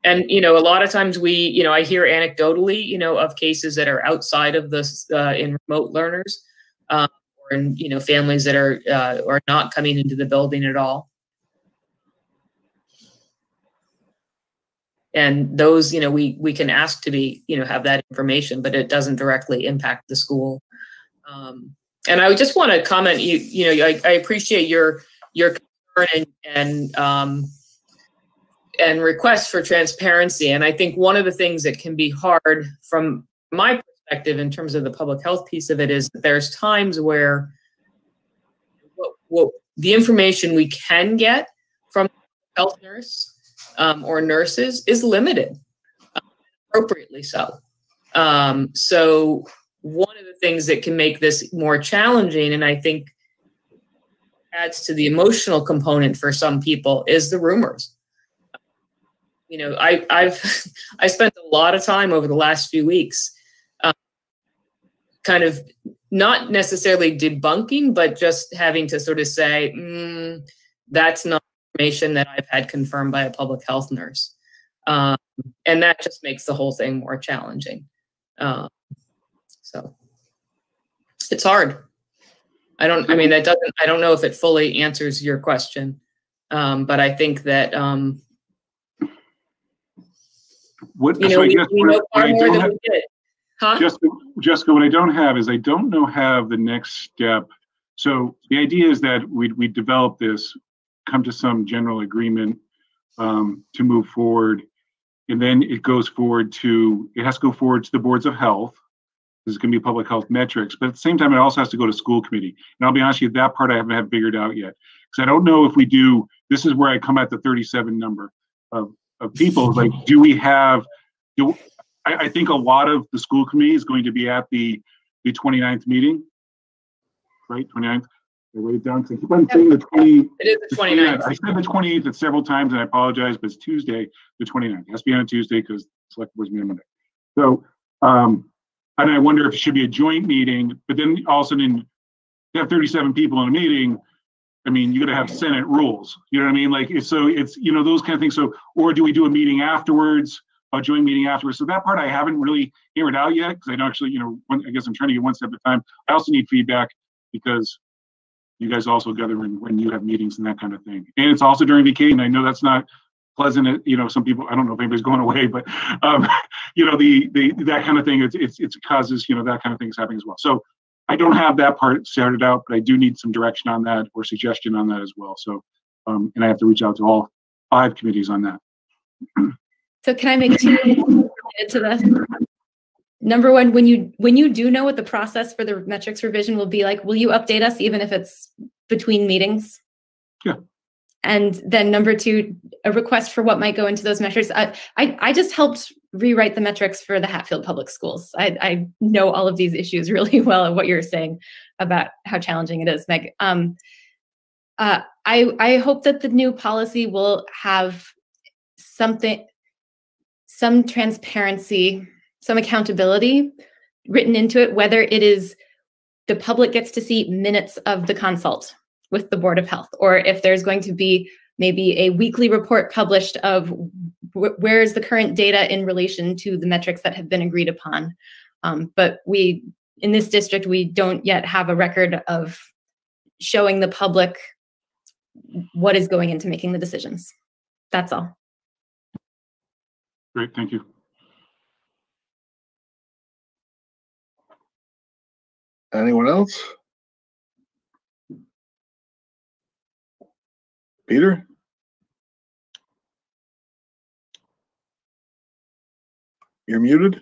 and you know a lot of times we you know i hear anecdotally you know of cases that are outside of this uh, in remote learners um, or in you know families that are uh, are not coming into the building at all and those you know we we can ask to be you know have that information but it doesn't directly impact the school um, and i just want to comment you you know I, I appreciate your your concern and, and um, and requests for transparency. And I think one of the things that can be hard from my perspective in terms of the public health piece of it is that there's times where what, what the information we can get from health nurse um, or nurses is limited, um, appropriately so. Um, so one of the things that can make this more challenging, and I think adds to the emotional component for some people, is the rumors you know, I, I've I spent a lot of time over the last few weeks, um, kind of not necessarily debunking, but just having to sort of say mm, that's not information that I've had confirmed by a public health nurse, um, and that just makes the whole thing more challenging. Um, so it's hard. I don't. I mean, that doesn't. I don't know if it fully answers your question, um, but I think that um, What, You know, I we, guess we what I- know far more don't than have- we did. Huh? Jessica, Jessica, what I don't have is I don't know have the next step. So the idea is that we we develop this, come to some general agreement um, to move forward. and then it goes forward to, it has to go forward to the boards of health. This is gonna be public health metrics, but at the same time, it also has to go to school committee. And I'll be honest with you, that part I haven't have figured out yet. Because I don't know if we do, this is where I come at the thirty-seven number of, of people, like, do we have, do, I, I think a lot of the school committee is going to be at the, the 29th meeting. Right, 29th. I wrote it down, 'cause I keep on saying the twenty. It is the 29th. I said the twenty-eighth several times, and I apologize, but it's Tuesday, the 29th. It has to be on a Tuesday because select board's meeting Monday. So, um, and I wonder if it should be a joint meeting, but then all of a sudden, you have thirty-seven people in a meeting. I mean, you gotta have Senate rules, you know what I mean? Like, it's- so it's, you know, those kind of things. So, or do we do a meeting afterwards, a joint meeting afterwards? So that part I haven't really hammered out yet, because I don't actually, you know, one- I guess I'm trying to get one step at a time. I also need feedback because you guys also gather when, when you have meetings and that kind of thing. And it's also during vacation. I know that's not pleasant, you know, some people, I don't know if anybody's going away, but, um, you know, the, the, that kind of thing, it's, it's, it's causes, you know, that kind of thing is happening as well. So I don't have that part started out, but I do need some direction on that or suggestion on that as well. So, um, and I have to reach out to all five committees on that. So can I make two to this? Number one, when you when you do know what the process for the metrics revision will be like, will you update us even if it's between meetings? Yeah. And then number two, a request for what might go into those metrics. I I, I just helped rewrite the metrics for the Hatfield Public Schools. I, I know all of these issues really well and what you're saying about how challenging it is, Meg. Um, uh, I I hope that the new policy will have something some transparency, some accountability written into it, whether it is the public gets to see minutes of the consult with the Board of Health, or if there's going to be maybe a weekly report published of wh- where is the current data in relation to the metrics that have been agreed upon. Um, but we, in this district, we don't yet have a record of showing the public what is going into making the decisions. That's all. Great, thank you. Anyone else? Peter? You're muted?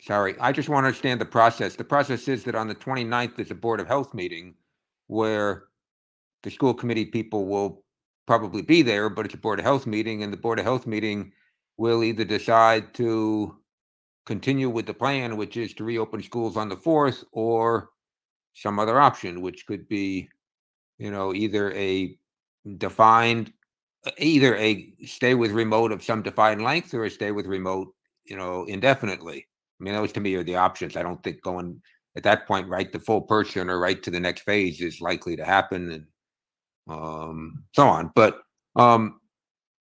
Sorry, I just want to understand the process. The process is that on the 29th, there's a Board of Health meeting where the school committee people will probably be there, but it's a Board of Health meeting, and the Board of Health meeting will either decide to continue with the plan, which is to reopen schools on the 4th, or some other option, which could be, you know, either a defined, either a stay with remote of some defined length or a stay with remote, you know, indefinitely. I mean, those to me are the options. I don't think going at that point right to full person or right to the next phase is likely to happen and um, so on. But um,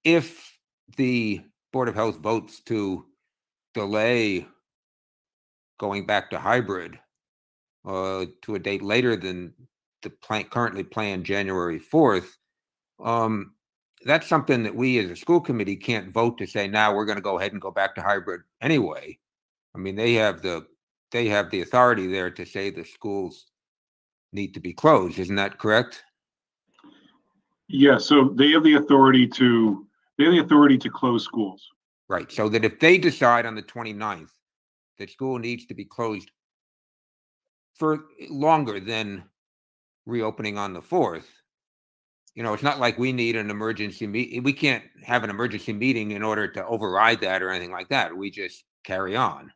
if the Board of Health votes to delay going back to hybrid uh, to a date later than the plan currently planned January 4th, um, that's something that we as a school committee can't vote to say, now we're going to go ahead and go back to hybrid anyway. I mean, they have the they have the authority there to say the schools need to be closed. Isn't that correct? Yeah, so they have the authority to, they have the authority to close schools. Right. So that if they decide on the 29th that school needs to be closed for longer than reopening on the 4th, you know, it's not like we need an emergency meet. We can't have an emergency meeting in order to override that or anything like that. We just carry on.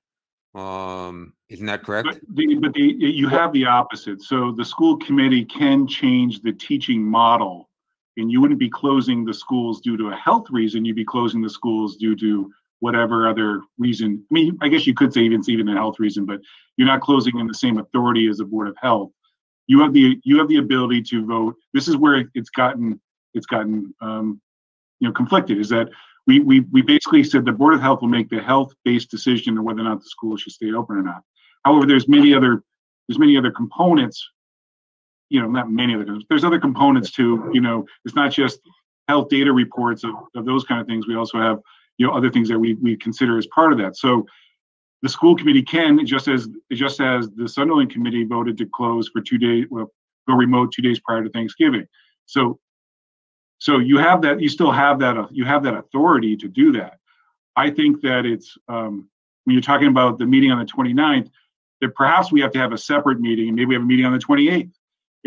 Um, isn't that correct? But the, but the, you have the opposite. So the school committee can change the teaching model. And you wouldn't be closing the schools due to a health reason, you'd be closing the schools due to whatever other reason. I mean, I guess you could say even, even a health reason, but you're not closing in the same authority as the Board of Health. You have the, you have the ability to vote. This is where it's gotten, it's gotten, um, you know, conflicted, is that we, we, we basically said the Board of Health will make the health-based decision on whether or not the school should stay open or not. However, there's many other, there's many other components, you know, not many other, there's other components too. you know, it's not just health data reports of, of those kind of things. We also have, you know, other things that we, we consider as part of that. So the school committee can, just as, just as the Sunderland committee voted to close for two days, well, go remote two days prior to Thanksgiving. So So you have that, you still have that, you have that authority to do that. I think that it's, um, when you're talking about the meeting on the 29th, that perhaps we have to have a separate meeting and maybe we have a meeting on the 28th.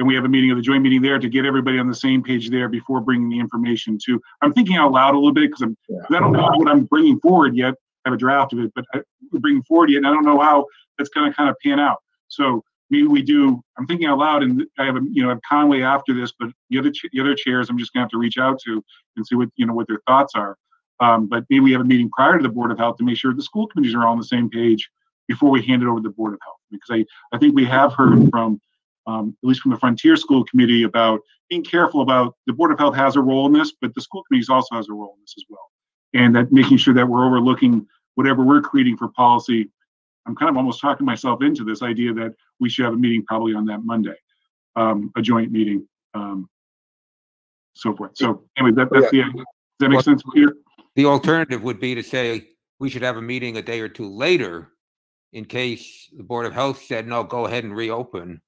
And we have a meeting of the joint meeting there to get everybody on the same page there before bringing the information to, I'm thinking out loud a little bit because 'cause I don't know what I'm bringing forward yet. I have a draft of it, but I, bringing forward yet, and I don't know how that's gonna kind of pan out. So maybe we do, I'm thinking out loud and I have, a you know, have Conway after this, but the other, the other chairs, I'm just gonna have to reach out to and see what, you know, what their thoughts are. Um, but maybe we have a meeting prior to the Board of Health to make sure the school committees are all on the same page before we hand it over to the Board of Health. Because I, I think we have heard from, um, at least from the Frontier School Committee about being careful about, the Board of Health has a role in this, but the school committees also has a role in this as well. And that making sure that we're overlooking whatever we're creating for policy. I'm kind of almost talking myself into this idea that we should have a meeting probably on that Monday, um, a joint meeting, um, so forth. So anyway, that, that's the, does that make sense, Peter? The alternative would be to say, we should have a meeting a day or two later in case the Board of Health said, no, go ahead and reopen.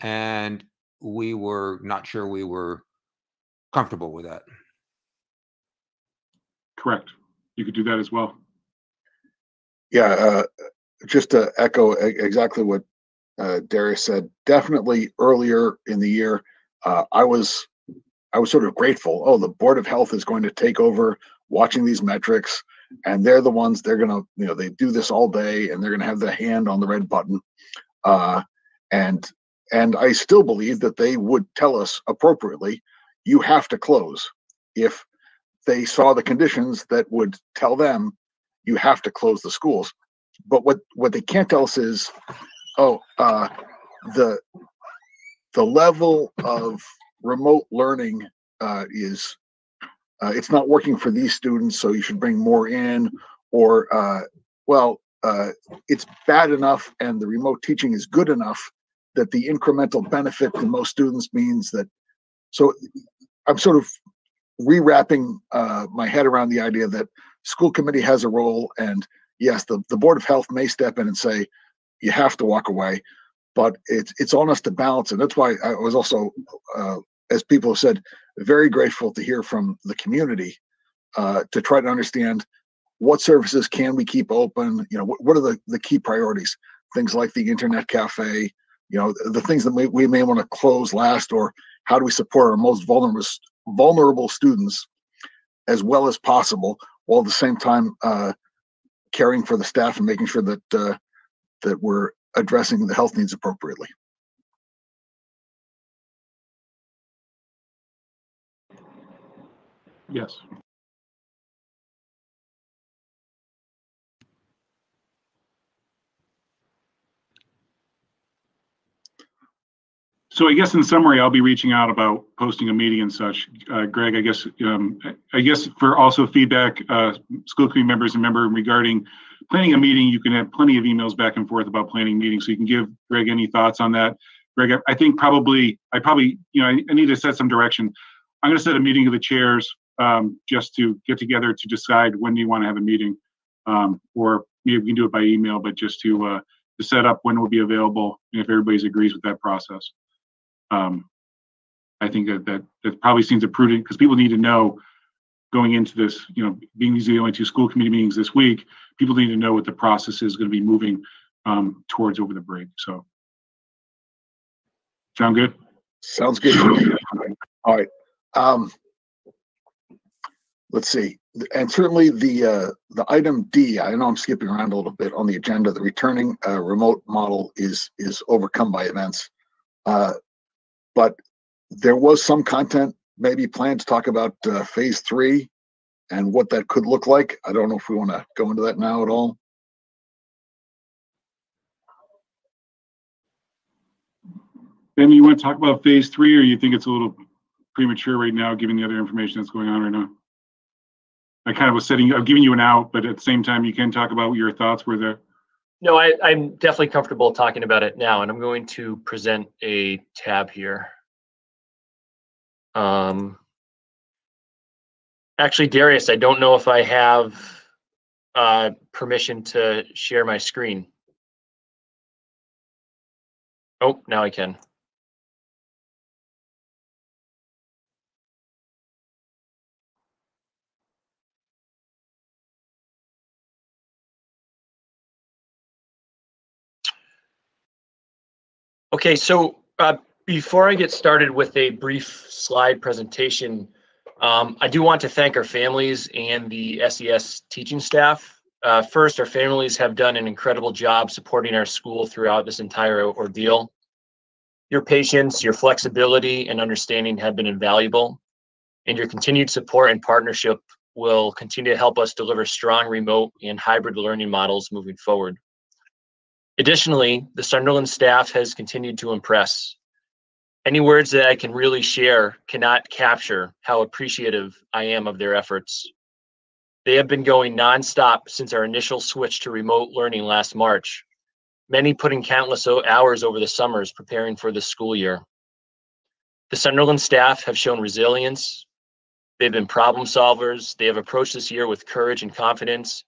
And we were not sure we were comfortable with that. Correct. You could do that as well. Yeah, uh, just to echo exactly what uh, Darius said, definitely earlier in the year, uh, I was I was sort of grateful. Oh, the Board of Health is going to take over watching these metrics, and they're the ones they're gonna, you know, they do this all day, and they're gonna have the hand on the red button. Uh, and and I still believe that they would tell us appropriately, you have to close if they saw the conditions that would tell them you have to close the schools. But what what they can't tell us is, oh, uh, the the level of remote learning uh, is uh, it's not working for these students, so you should bring more in, or uh, well, uh, it's bad enough, and the remote teaching is good enough that the incremental benefit to most students means that. So, I'm sort of rewrapping uh, my head around the idea that school committee has a role and yes the, the board of health may step in and say you have to walk away but it's it's on us to balance and that's why i was also uh, as people have said very grateful to hear from the community uh, to try to understand what services can we keep open you know what, what are the, the key priorities things like the internet cafe you know the, the things that we, we may want to close last or how do we support our most vulnerable vulnerable students as well as possible while at the same time uh, caring for the staff and making sure that uh, that we're addressing the health needs appropriately. Yes. So I guess in summary, I'll be reaching out about posting a meeting and such. Uh, Greg, I guess, um, I- guess for also feedback, uh, school committee members and member regarding planning a meeting, you can have plenty of emails back and forth about planning meetings. So you can give Greg any thoughts on that. Greg, I- think probably, I probably, you know, I, I need to set some direction. I'm gonna set a meeting of the chairs, um, just to get together to decide when you want to have a meeting? Um, or maybe we can do it by email, but just to, uh, to set up when it will be available, and if everybody agrees with that process. Um, I think that, that, that probably seems a prudent, because people need to know going into this, you know, being these are the only two school committee meetings this week, people need to know what the process is gonna be moving, um, towards over the break, so. Sound good? Sounds good. All right. Um, let's see. And certainly the uh, the item D. I know I'm skipping around a little bit on the agenda. The returning uh, remote model is is overcome by events. Uh, but there was some content maybe planned to talk about uh, phase three and what that could look like. I don't know if we want to go into that now at all. Ben, you want to talk about phase three, or you think it's a little premature right now, given the other information that's going on right now? I kind of was setting, I'm giving you an out, but at the same time, you can talk about your thoughts were there. No, I, I'm definitely comfortable talking about it now, and I'm going to present a tab here. Um, actually, Darius, I don't know if I have uh, permission to share my screen. Oh, now I can. Okay, so uh, before I get started with a brief slide presentation, um, I do want to thank our families and the SES teaching staff. Uh, first, our families have done an incredible job supporting our school throughout this entire ordeal. Your patience, your flexibility, and understanding have been invaluable, and your continued support and partnership will continue to help us deliver strong remote and hybrid learning models moving forward. Additionally, the Sunderland staff has continued to impress. Any words that I can really share cannot capture how appreciative I am of their efforts. They have been going nonstop since our initial switch to remote learning last March, many putting countless hours over the summers preparing for the school year. The Sunderland staff have shown resilience. They've been problem solvers. They have approached this year with courage and confidence,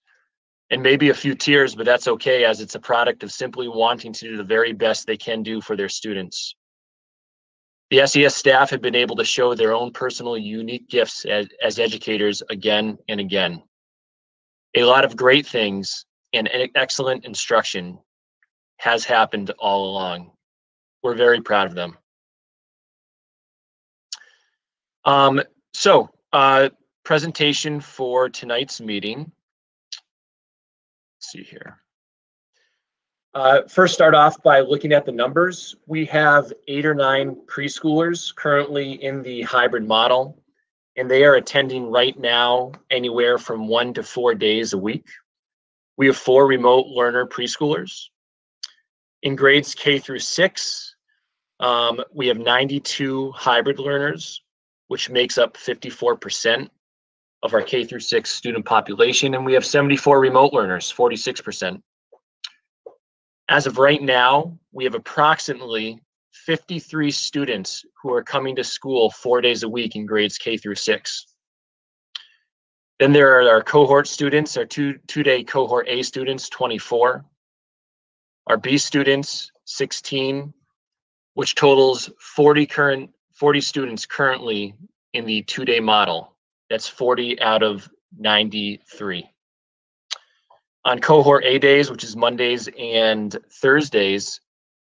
and maybe a few tears, but that's okay as it's a product of simply wanting to do the very best they can do for their students. The SES staff have been able to show their own personal unique gifts as, as educators again and again. A lot of great things and excellent instruction has happened all along. We're very proud of them. Um, so, uh, presentation for tonight's meeting. See here. Uh, first, start off by looking at the numbers. We have eight or nine preschoolers currently in the hybrid model, and they are attending right now anywhere from one to four days a week. We have four remote learner preschoolers. In grades K through six, um, we have 92 hybrid learners, which makes up 54% of our K through six student population, and we have 74 remote learners, 46%. As of right now, we have approximately 53 students who are coming to school four days a week in grades K through six. Then there are our cohort students, our two, two-day cohort A students, 24. Our B students, 16, which totals 40 current 40 students currently in the two-day model. That's 40 out of 93. On cohort A days, which is Mondays and Thursdays,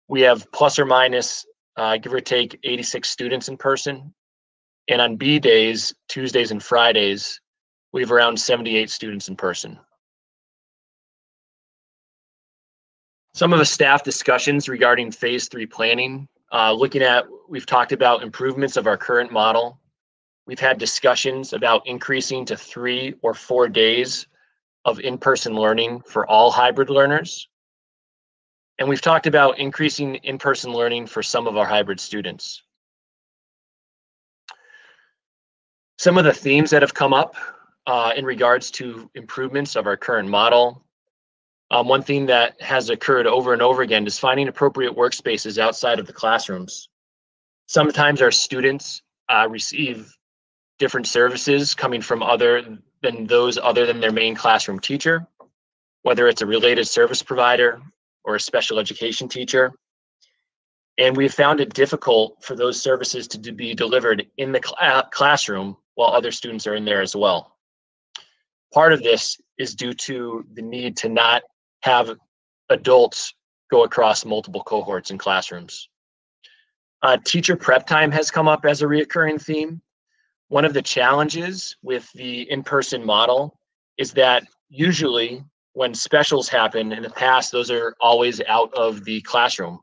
we have plus or minus, uh, give or take, 86 students in person. And on B days, Tuesdays and Fridays, we have around 78 students in person. Some of the staff discussions regarding phase three planning, uh, looking at, we've talked about improvements of our current model. We've had discussions about increasing to three or four days of in-person learning for all hybrid learners. And we've talked about increasing in-person learning for some of our hybrid students. Some of the themes that have come up uh, in regards to improvements of our current model. Um, one theme that has occurred over and over again is finding appropriate workspaces outside of the classrooms. Sometimes our students uh, receive different services coming from other than those other than their main classroom teacher, whether it's a related service provider or a special education teacher. And we've found it difficult for those services to, be delivered in the cl classroom while other students are in there as well. Part of this is due to the need to not have adults go across multiple cohorts in classrooms. Uh, teacher prep time has come up as a reoccurring theme. One of the challenges with the in-person model is that usually when specials happen in the past, those are always out of the classroom.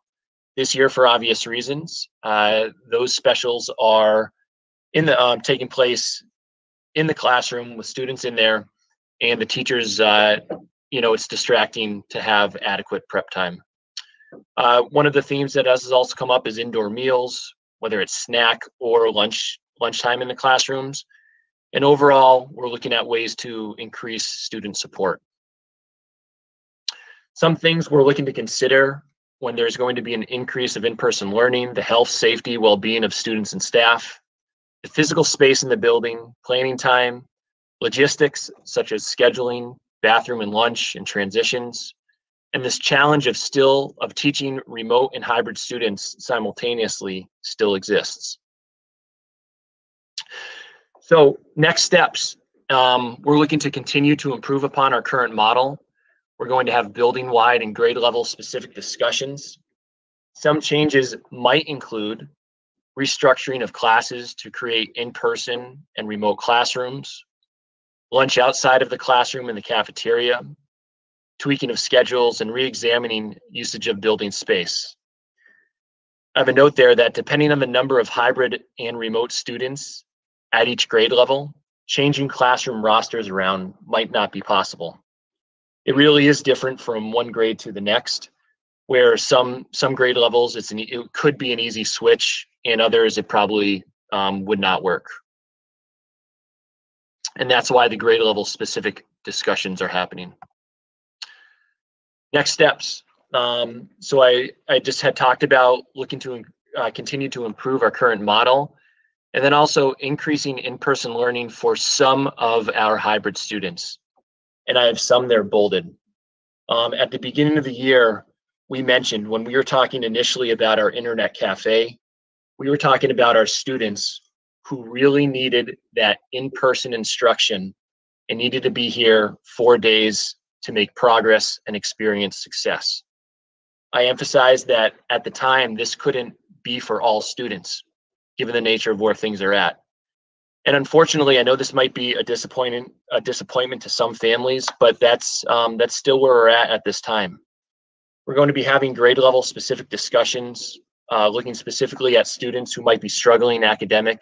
This year, for obvious reasons, uh, those specials are in the um, taking place in the classroom with students in there, and the teachers. Uh, you know, it's distracting to have adequate prep time. Uh, one of the themes that has also come up is indoor meals, whether it's snack or lunch lunchtime in the classrooms. And overall, we're looking at ways to increase student support. Some things we're looking to consider when there's going to be an increase of in-person learning, the health, safety, well-being of students and staff, the physical space in the building, planning time, logistics such as scheduling, bathroom and lunch and transitions, and this challenge of still of teaching remote and hybrid students simultaneously still exists. So next steps, um, we're looking to continue to improve upon our current model. We're going to have building wide and grade level specific discussions. Some changes might include restructuring of classes to create in-person and remote classrooms, lunch outside of the classroom in the cafeteria, tweaking of schedules, and re-examining usage of building space. I have a note there that depending on the number of hybrid and remote students at each grade level, changing classroom rosters around might not be possible. It really is different from one grade to the next, where some some grade levels it's an, it could be an easy switch, and others it probably um, would not work. And that's why the grade level specific discussions are happening. Next steps. Um, so I, I just had talked about looking to uh, continue to improve our current model and then also increasing in-person learning for some of our hybrid students. And I have some there bolded. Um, at the beginning of the year, we mentioned when we were talking initially about our internet cafe, we were talking about our students who really needed that in-person instruction and needed to be here four days to make progress and experience success. I emphasized that at the time, this couldn't be for all students, given the nature of where things are at. And unfortunately, I know this might be a disappointment, a disappointment to some families, but that's um, that's still where we're at at this time. We're going to be having grade level specific discussions, uh, looking specifically at students who might be struggling academic,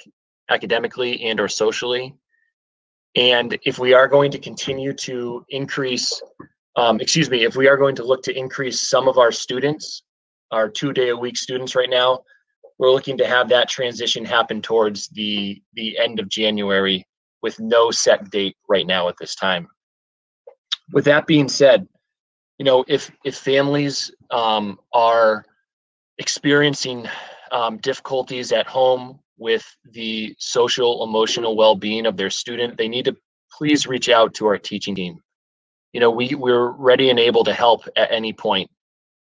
academically and or socially. And if we are going to continue to increase, um, excuse me, if we are going to look to increase some of our students, our two day a week students right now, we're looking to have that transition happen towards the the end of January with no set date right now at this time. With that being said, you know, if if families um, are experiencing um, difficulties at home with the social emotional well-being of their student, they need to please reach out to our teaching team. You know, we we're ready and able to help at any point.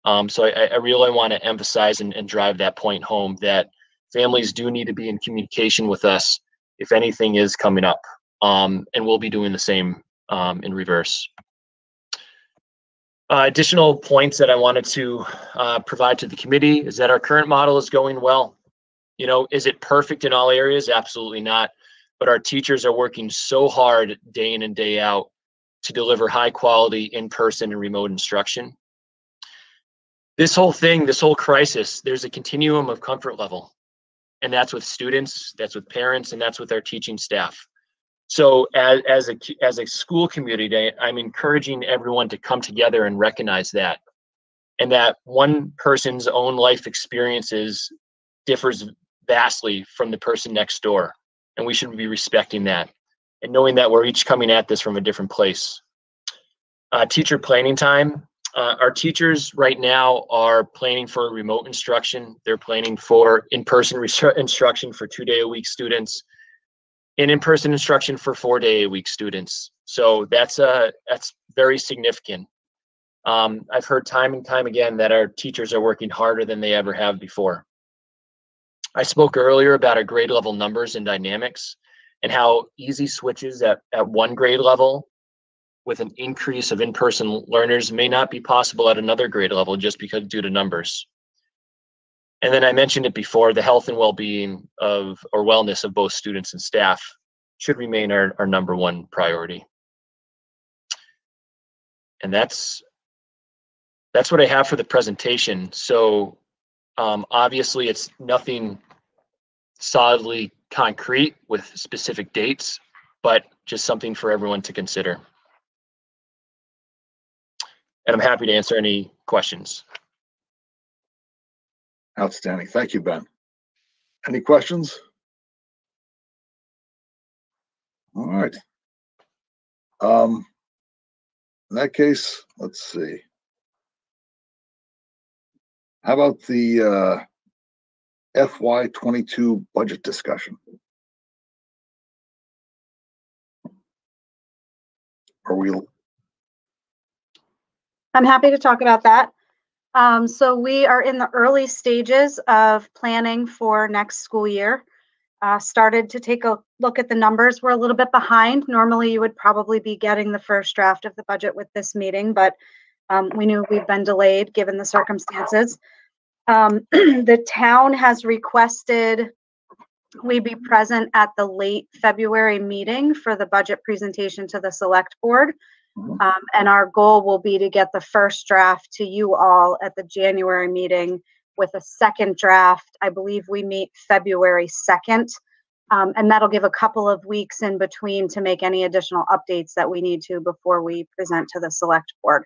Um, so I, I really want to emphasize and, and drive that point home that families do need to be in communication with us if anything is coming up. Um, and we'll be doing the same um, in reverse. Uh, additional points that I wanted to uh, provide to the committee is that our current model is going well. You know, is it perfect in all areas? Absolutely not. But our teachers are working so hard day in and day out to deliver high quality in-person and remote instruction this whole thing, this whole crisis, there's a continuum of comfort level. And that's with students, that's with parents, and that's with our teaching staff. So as, as a as a school community, I'm encouraging everyone to come together and recognize that. And that one person's own life experiences differs vastly from the person next door. And we should be respecting that and knowing that we're each coming at this from a different place. Uh, teacher planning time uh, our teachers right now are planning for remote instruction. They're planning for in-person instruction for two-day-a-week students, and in-person instruction for four-day-a-week students. So that's uh, that's very significant. Um, I've heard time and time again that our teachers are working harder than they ever have before. I spoke earlier about our grade level numbers and dynamics and how easy switches at, at one grade level with an increase of in-person learners may not be possible at another grade level just because due to numbers. And then I mentioned it before, the health and well-being of or wellness of both students and staff should remain our, our number one priority. And that's that's what I have for the presentation. So um, obviously it's nothing solidly concrete with specific dates, but just something for everyone to consider and I'm happy to answer any questions. Outstanding. Thank you, Ben. Any questions? All right. Um, in that case, let's see. How about the uh, FY22 budget discussion? Are we I'm happy to talk about that. Um, so we are in the early stages of planning for next school year. Uh, started to take a look at the numbers. We're a little bit behind. Normally, you would probably be getting the first draft of the budget with this meeting, but um, we knew we've been delayed given the circumstances. Um, the town has requested we be present at the late February meeting for the budget presentation to the select board. Um, and our goal will be to get the first draft to you all at the January meeting with a second draft. I believe we meet February 2nd. Um, and that'll give a couple of weeks in between to make any additional updates that we need to before we present to the select board.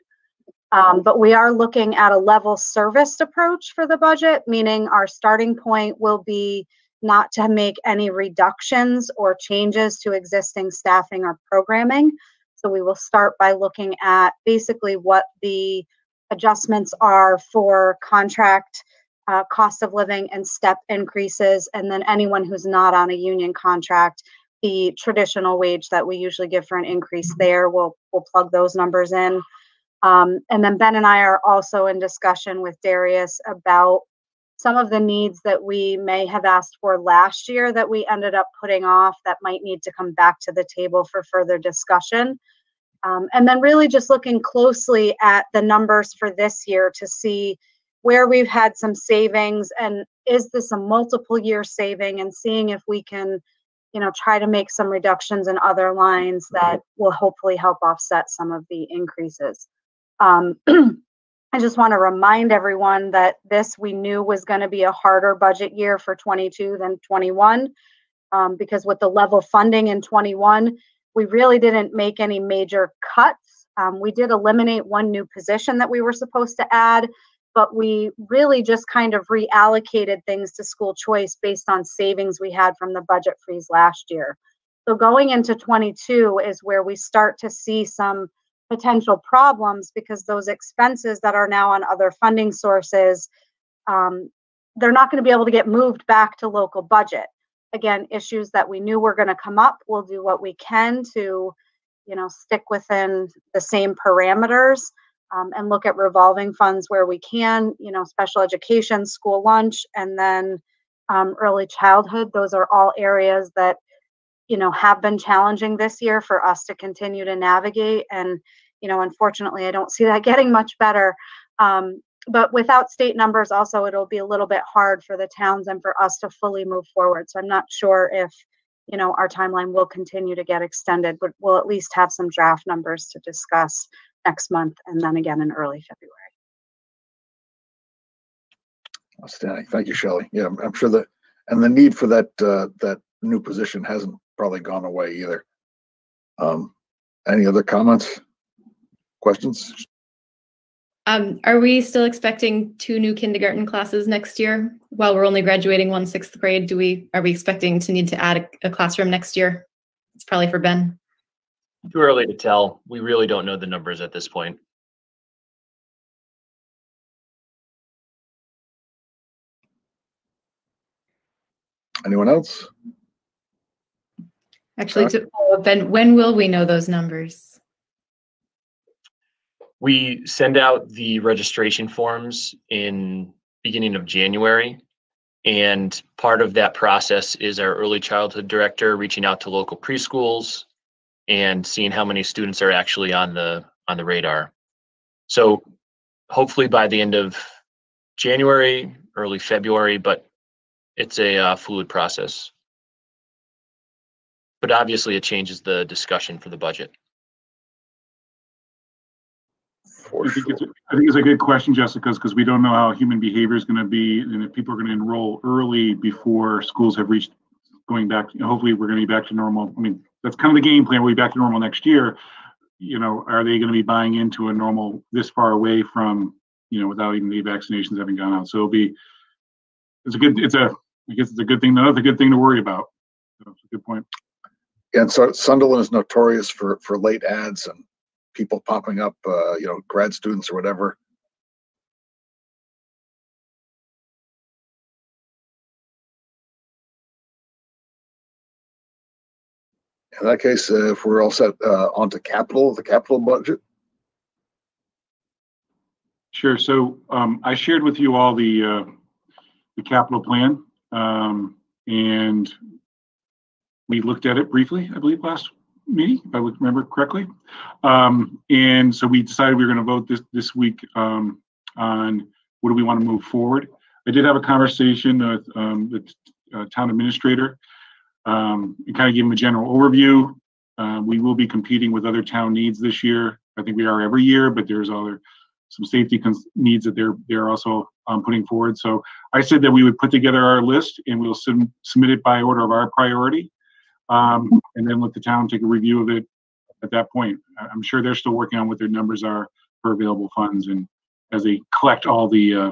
Um, but we are looking at a level serviced approach for the budget, meaning our starting point will be not to make any reductions or changes to existing staffing or programming. So we will start by looking at basically what the adjustments are for contract uh, cost of living and step increases. And then anyone who's not on a union contract, the traditional wage that we usually give for an increase there, we'll, we'll plug those numbers in. Um, and then Ben and I are also in discussion with Darius about some of the needs that we may have asked for last year that we ended up putting off that might need to come back to the table for further discussion. Um, and then really just looking closely at the numbers for this year to see where we've had some savings and is this a multiple year saving and seeing if we can you know try to make some reductions in other lines that will hopefully help offset some of the increases um, I just want to remind everyone that this we knew was going to be a harder budget year for 22 than 21 um, because with the level funding in 21, we really didn't make any major cuts. Um, we did eliminate one new position that we were supposed to add, but we really just kind of reallocated things to school choice based on savings we had from the budget freeze last year. So going into 22 is where we start to see some potential problems because those expenses that are now on other funding sources, um, they're not going to be able to get moved back to local budget. Again, issues that we knew were going to come up, we'll do what we can to, you know, stick within the same parameters um, and look at revolving funds where we can, you know, special education, school lunch, and then um, early childhood. Those are all areas that you know have been challenging this year for us to continue to navigate and you know unfortunately i don't see that getting much better um, but without state numbers also it'll be a little bit hard for the towns and for us to fully move forward so i'm not sure if you know our timeline will continue to get extended but we'll at least have some draft numbers to discuss next month and then again in early february Outstanding. Thank you, Shelley. Yeah, I'm, I'm sure that, and the need for that, uh, that new position hasn't probably gone away either. Um, any other comments? Questions? Um, are we still expecting two new kindergarten classes next year? While we're only graduating one sixth grade, do we are we expecting to need to add a, a classroom next year? It's probably for Ben. Too early to tell. We really don't know the numbers at this point. Anyone else? Actually, to follow up, Ben, when will we know those numbers? We send out the registration forms in beginning of January. And part of that process is our early childhood director reaching out to local preschools and seeing how many students are actually on the on the radar. So hopefully by the end of January, early February, but it's a uh, fluid process. But obviously it changes the discussion for the budget. I think, it's, I think it's a good question, Jessica, because we don't know how human behavior is going to be and if people are going to enroll early before schools have reached going back. You know, hopefully, we're going to be back to normal. I mean, that's kind of the game plan. We'll be back to normal next year. You know, are they going to be buying into a normal this far away from, you know, without even the vaccinations having gone out? So it'll be, it's a good, it's a, I guess it's a good thing. Another good thing to worry about. So it's a good point. And so Sunderland is notorious for, for late adds and people popping up, uh, you know, grad students or whatever. In that case, uh, if we're all set, uh, onto capital, the capital budget. Sure. So um, I shared with you all the uh, the capital plan, um, and we looked at it briefly, I believe, last meeting, if I remember correctly. Um, and so we decided we were going to vote this this week um, on what do we want to move forward. I did have a conversation with um, the uh, town administrator um, and kind of gave him a general overview. Uh, we will be competing with other town needs this year. I think we are every year, but there's other some safety needs that they're they're also um, putting forward. So I said that we would put together our list and we'll sub- submit it by order of our priority, um, and then let the town take a review of it at that point. I'm sure they're still working on what their numbers are for available funds and as they collect all the uh,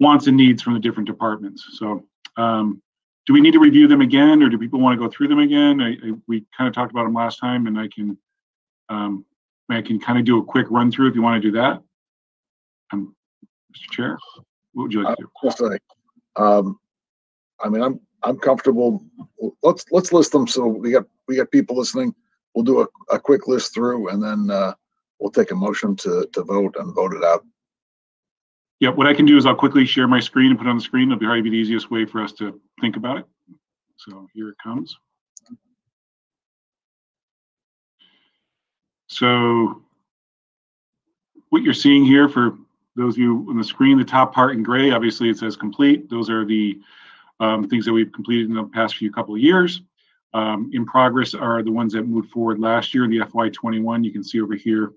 wants and needs from the different departments. So, um, do we need to review them again, or do people want to go through them again? I, I, we kind of talked about them last time, and I can, um, I can kind of do a quick run through if you want to do that. Um, Mr. Chair, what would you like to do? Just say, um, I mean, I'm, I'm comfortable. Let's, let's list them. So we got, we got people listening. We'll do a, a quick list through and then, uh, we'll take a motion to, to vote and vote it out. Yeah, what I can do is I'll quickly share my screen and put it on the screen. It'll probably be the easiest way for us to think about it. So here it comes. So what you're seeing here for those of you on the screen, the top part in gray, obviously it says complete. Those are the um, things that we've completed in the past few couple of years. Um, in progress are the ones that moved forward last year in the FY21. You can see over here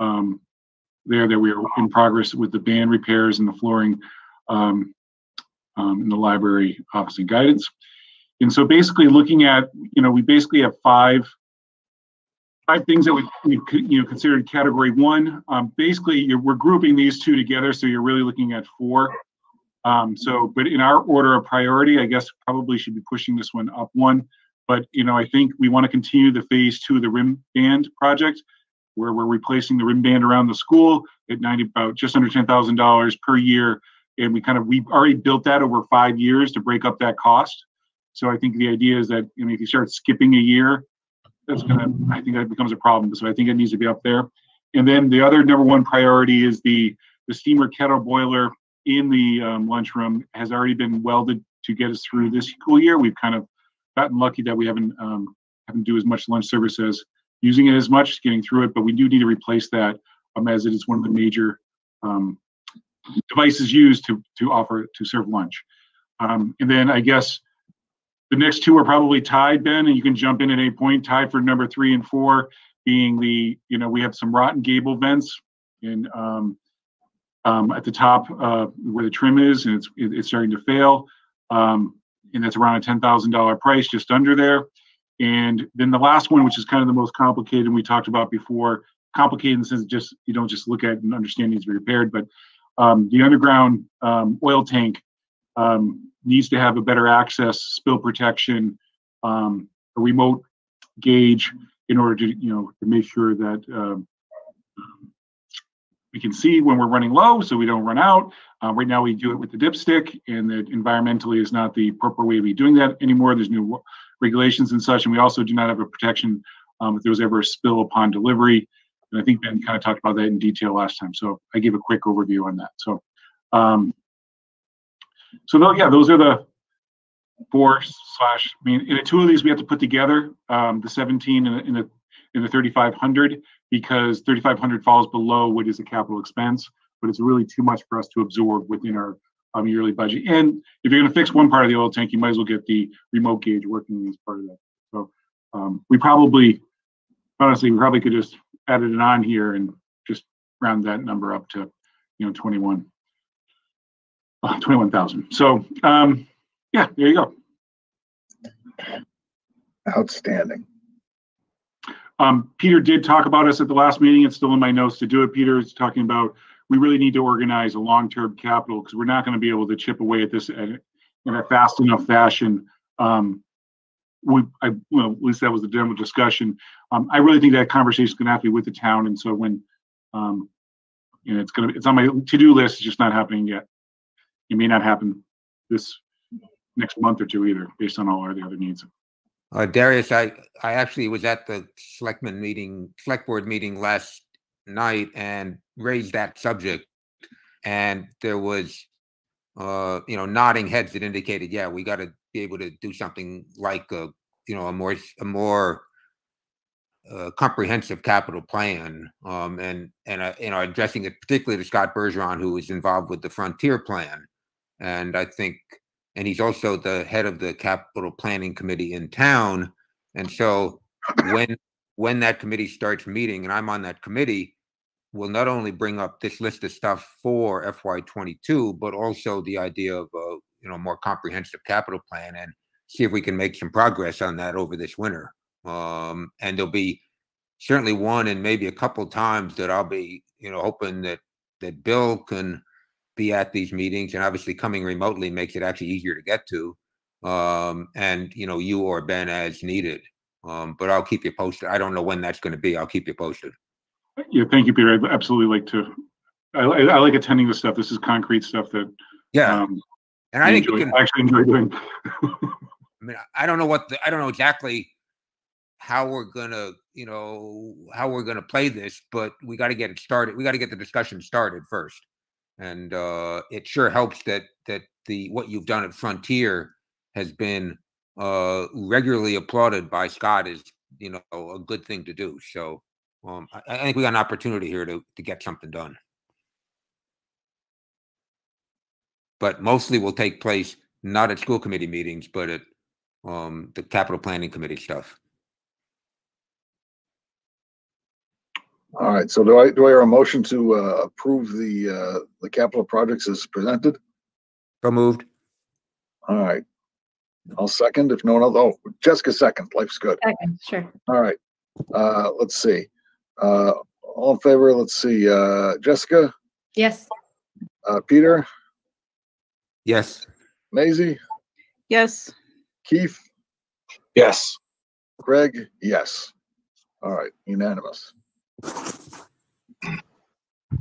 um, there that we are in progress with the band repairs and the flooring um, um, in the library office and guidance. And so basically looking at, you know, we basically have five five things that we, we you know considered category one. Um, basically, we're grouping these two together, so you're really looking at four. Um, so, but in our order of priority, I guess probably should be pushing this one up one. But you know, I think we want to continue the phase two of the rim band project, where we're replacing the rim band around the school at ninety about just under ten thousand dollars per year, and we kind of we've already built that over five years to break up that cost. So I think the idea is that you know if you start skipping a year, that's gonna I think that becomes a problem. So I think it needs to be up there. And then the other number one priority is the the steamer kettle boiler in the um, lunchroom has already been welded to get us through this school year. We've kind of gotten lucky that we haven't um, haven't do as much lunch service as using it as much, getting through it. But we do need to replace that um, as it is one of the major um, devices used to to offer to serve lunch. Um, and then I guess the next two are probably tied, Ben, and you can jump in at any point. Tied for number three and four, being the you know we have some rotten gable vents in um, at the top uh, where the trim is, and it's it's starting to fail, um, and that's around a ten thousand dollar price, just under there. And then the last one, which is kind of the most complicated, and we talked about before, complicated in the sense just you don't just look at and understand needs to be repaired, but um, the underground um, oil tank um, needs to have a better access, spill protection, um, a remote gauge in order to, you know, to make sure that we can see when we're running low so we don't run out. Uh, right now we do it with the dipstick and that environmentally is not the proper way to be doing that anymore. There's new regulations and such. And we also do not have a protection um, if there was ever a spill upon delivery. And I think Ben kind of talked about that in detail last time. So I gave a quick overview on that. So um, so though, yeah, those are the four slash. I mean, in two of these we have to put together um, the 17 and in the in the 3500 because 3500 falls below what is a capital expense, but it's really too much for us to absorb within our um, yearly budget. And if you're going to fix one part of the oil tank, you might as well get the remote gauge working as part of that. So um, we probably, honestly, we probably could just added it on here and just round that number up to, you know, 21. Uh, 21,000. So, um, yeah, there you go. Outstanding. Um, Peter did talk about us at the last meeting. It's still in my notes to do it. Peter is talking about we really need to organize a long-term capital because we're not going to be able to chip away at this in a fast enough fashion. Um, we, I, well, at least that was the general discussion. Um, I really think that conversation is going to have to be with the town, and so when, um, you know, it's going to, it's on my to-do list. It's just not happening yet. It may not happen this next month or two either, based on all our the other needs. Uh, Darius, I, I actually was at the selectmen meeting, select board meeting last night and raised that subject. And there was, uh, you know, nodding heads that indicated, yeah, we got to be able to do something like a, you know, a more, a more uh, comprehensive capital plan. Um, and, and, uh, you know, addressing it particularly to Scott Bergeron, who was involved with the Frontier Plan. And I think, and he's also the head of the capital planning committee in town. And so when, when that committee starts meeting and I'm on that committee, we'll not only bring up this list of stuff for FY twenty-two, but also the idea of a, you know, more comprehensive capital plan and see if we can make some progress on that over this winter. Um, and there'll be certainly one and maybe a couple times that I'll be, you know, hoping that, that Bill can be at these meetings and obviously coming remotely makes it actually easier to get to. Um, and, you know, you or Ben as needed. Um, but I'll keep you posted. I don't know when that's going to be. I'll keep you posted. Yeah, thank you, Peter. I'd absolutely like to, I, I I like attending this stuff. This is concrete stuff that. Yeah. um, And I think we enjoy- can, Actually enjoy doing. I mean, I don't know what, the I don't know exactly how we're gonna, you know, how we're gonna play this, but we got to get it started. We got to get the discussion started first. And uh, it sure helps that that the what you've done at Frontier has been uh, regularly applauded by Scott is, you know, a good thing to do. So um, I, I think we got an opportunity here to to get something done. But mostly will take place not at school committee meetings, but at um, the capital planning committee stuff. All right, so do I, do I hear a motion to, uh, approve the, uh, the capital projects as presented? So moved. All right. I'll second if no one else, oh, Jessica second, life's good. Second, sure. All right, uh, let's see. Uh, all in favor, let's see, uh, Jessica, Yes. uh, Peter, Yes. Maisie, Yes. Keith? Yes. Greg, yes. All right, unanimous.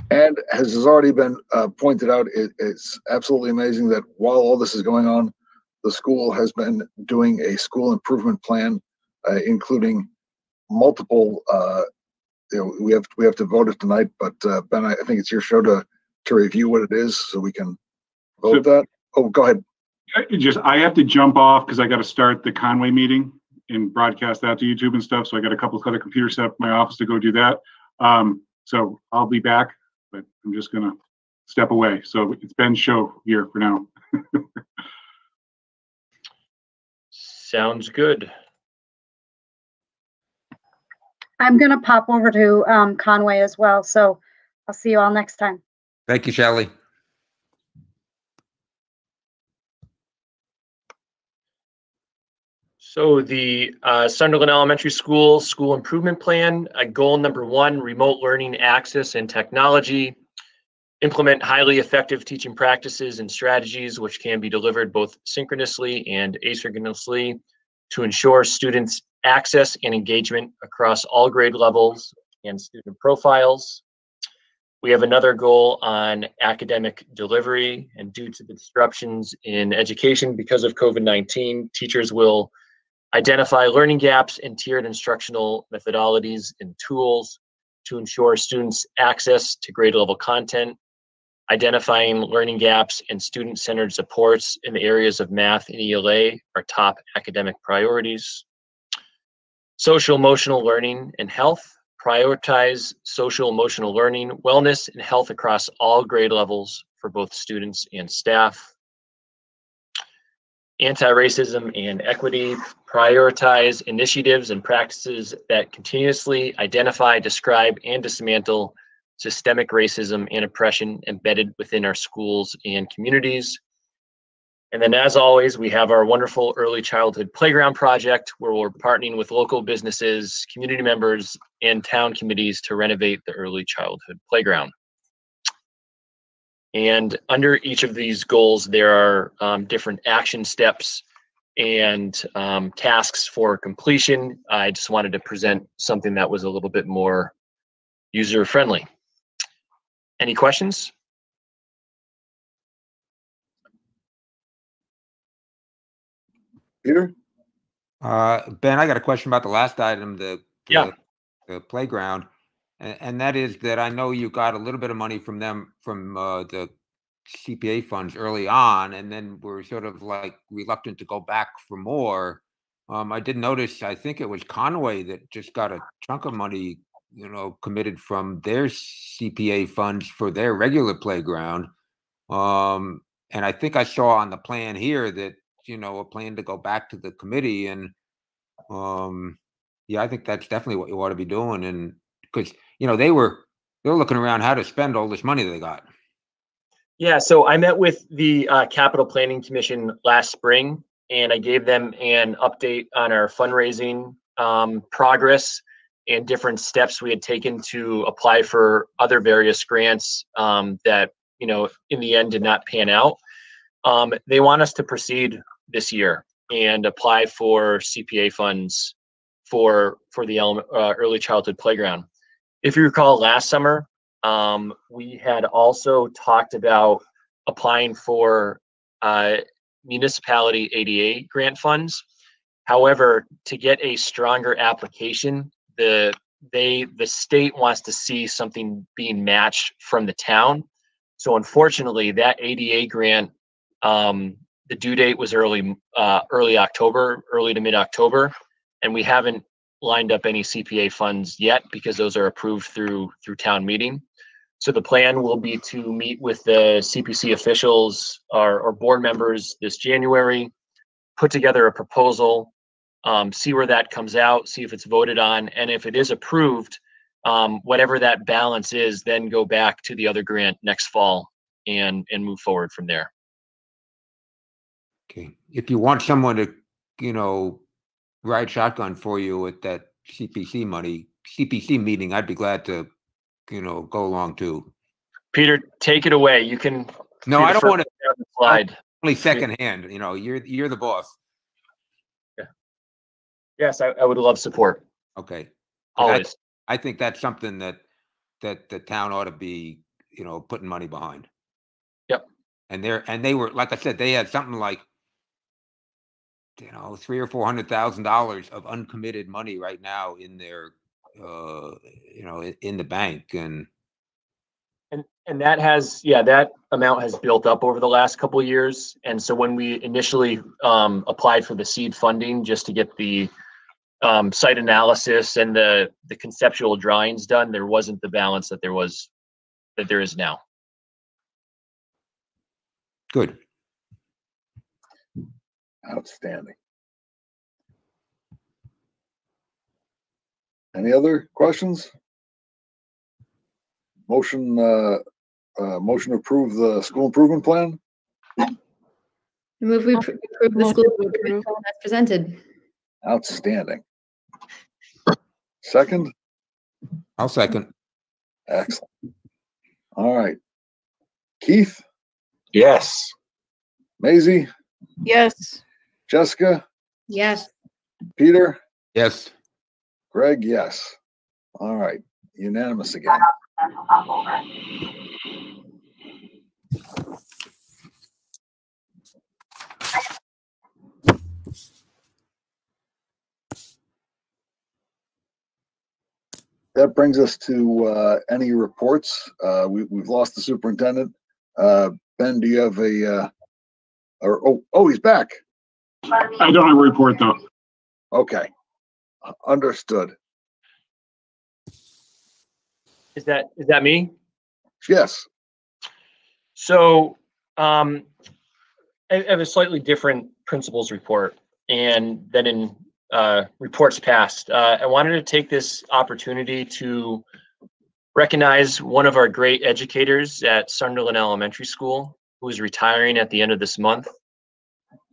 And as has already been uh, pointed out, it, it's absolutely amazing that while all this is going on, the school has been doing a school improvement plan, uh, including multiple. Uh, you know, we have we have to vote it tonight, but uh, Ben, I, think it's your show to to review what it is, so we can vote that. Oh, go ahead. I- just, I have to jump off because I got to start the Conway meeting and broadcast that to YouTube and stuff. So I got a couple of other computers set up in my office to go do that. Um, so I'll be back, but I'm just gonna step away. So it's Ben's show here for now. Sounds good. I'm gonna pop over to um, Conway as well, so I'll see you all next time. Thank you, Shelley. So the uh, Sunderland Elementary School School Improvement Plan, uh, goal number one, remote learning access and technology. Implement highly effective teaching practices and strategies which can be delivered both synchronously and asynchronously to ensure students' access and engagement across all grade levels and student profiles. We have another goal on academic delivery and due to the disruptions in education because of COVID-19, teachers will identify learning gaps in tiered instructional methodologies and tools to ensure students access to grade level content, identifying learning gaps and student-centered supports in the areas of math and ELA are top academic priorities. Social emotional learning and health, prioritize social emotional learning, wellness, and health across all grade levels for both students and staff. Anti-racism and equity, prioritize initiatives and practices that continuously identify, describe, and dismantle systemic racism and oppression embedded within our schools and communities. And then as always, we have our wonderful early childhood playground project where we're partnering with local businesses, community members, and town committees to renovate the early childhood playground. And under each of these goals, there are um, different action steps and um, tasks for completion. I just wanted to present something that was a little bit more user friendly. Any questions? Peter? Uh, Ben, I got a question about the last item, the, Yeah. the, the playground. And, and that is that I know you got a little bit of money from them, from, uh, the CPA funds early on, and then we're sort of like reluctant to go back for more. Um, I did notice, I think it was Conway that just got a chunk of money, you know, committed from their CPA funds for their regular playground. Um, and I think I saw on the plan here that, you know, a plan to go back to the committee and, um, yeah, I think that's definitely what you ought to be doing. And because, you know, they were, they're looking around how to spend all this money they got. Yeah, so I met with the uh, Capital Planning Commission last spring, and I gave them an update on our fundraising um, progress and different steps we had taken to apply for other various grants um, that you know in the end did not pan out. Um, they want us to proceed this year and apply for CPA funds for for the uh, early childhood playground. If you recall, last summer um, we had also talked about applying for uh, municipality ADA grant funds. However, to get a stronger application, the they the state wants to see something being matched from the town. So unfortunately, that ADA grant, um, the due date was early uh, early October, early to mid October, and we haven't lined up any CPA funds yet because those are approved through through town meeting. So the plan will be to meet with the CPC officials or, or board members this January, put together a proposal, um, see where that comes out, see if it's voted on, and if it is approved, um, whatever that balance is, then go back to the other grant next fall and and move forward from there. Okay. If you want someone to, you know, ride shotgun for you with that CPC money, CPC meeting, I'd be glad to, you know, go along too. Peter, take it away. You can. No, I don't want to. Slide. Only secondhand, you know, you're, you're the boss. Yeah. Yes, I, I would love support. Okay. 'Cause I- Always. I think that's something that, that the town ought to be, you know, putting money behind. Yep. And they're, and they were, like I said, they had something like, you know, three or four hundred thousand dollars of uncommitted money right now in their, uh, you know, in the bank and, And and that has yeah that amount has built up over the last couple of years. And so when we initially um, applied for the seed funding just to get the um, site analysis and the the conceptual drawings done, there wasn't the balance that there was that there is now. good. Outstanding. Any other questions? Motion, uh, uh, motion to approve the school improvement plan? I Move we appro- approve the school improvement plan as presented. Outstanding. Second? I'll second. Excellent. All right. Keith, Yes. Maisie, Yes. Jessica, Yes. Peter, Yes. Greg, yes. All right, unanimous again. That brings us to uh, any reports. Uh, we, we've lost the superintendent. Uh, Ben, do you have a, uh, or, oh, oh, he's back. I don't have a report though. Okay. Understood. Is that is that me? Yes. So um, I have a slightly different principals report and then in uh, reports past. Uh, I wanted to take this opportunity to recognize one of our great educators at Sunderland Elementary School who is retiring at the end of this month.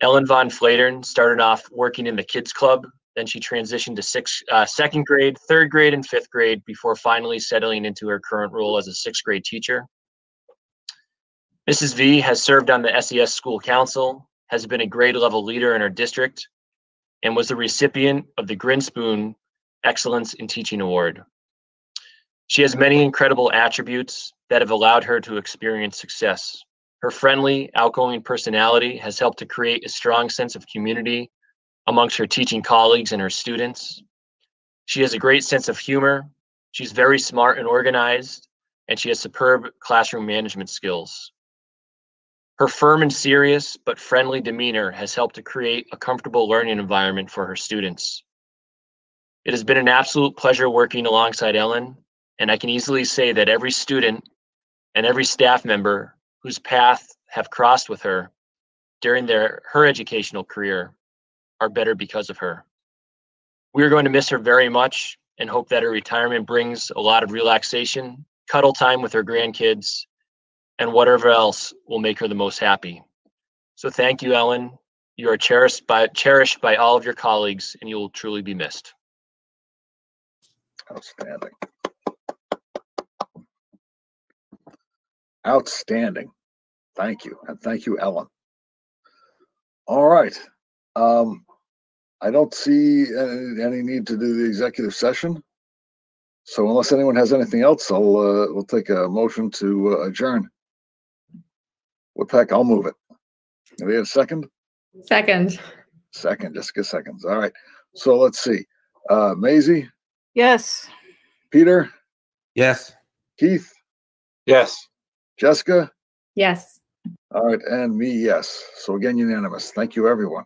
Ellen Von Flatern started off working in the kids club. Then she transitioned to sixth, uh, second grade, third grade, and fifth grade before finally settling into her current role as a sixth grade teacher. Mrs. V has served on the SES School Council, has been a grade level leader in her district, and was the recipient of the Grinspoon Excellence in Teaching Award. She has many incredible attributes that have allowed her to experience success. Her friendly, outgoing personality has helped to create a strong sense of community amongst her teaching colleagues and her students. She has a great sense of humor. She's very smart and organized, and she has superb classroom management skills. Her firm and serious but friendly demeanor has helped to create a comfortable learning environment for her students. It has been an absolute pleasure working alongside Ellen, and I can easily say that every student and every staff member whose path have crossed with her during their her educational career are better because of her. We are going to miss her very much and hope that her retirement brings a lot of relaxation, cuddle time with her grandkids, and whatever else will make her the most happy. So thank you, Ellen. You are cherished by cherished by all of your colleagues, and you will truly be missed. Outstanding. Outstanding. Thank you. And thank you, Ellen. All right. Um, I don't see any, any need to do the executive session. So unless anyone has anything else, I'll, uh, we'll take a motion to uh, adjourn. What the heck, I'll move it. Can we get a second? Second. Second, Jessica seconds. All right. So let's see. Uh, Maisie, Yes. Peter, Yes. Keith, Yes. Jessica. Yes. All right, and me, yes. So again, unanimous. Thank you, everyone.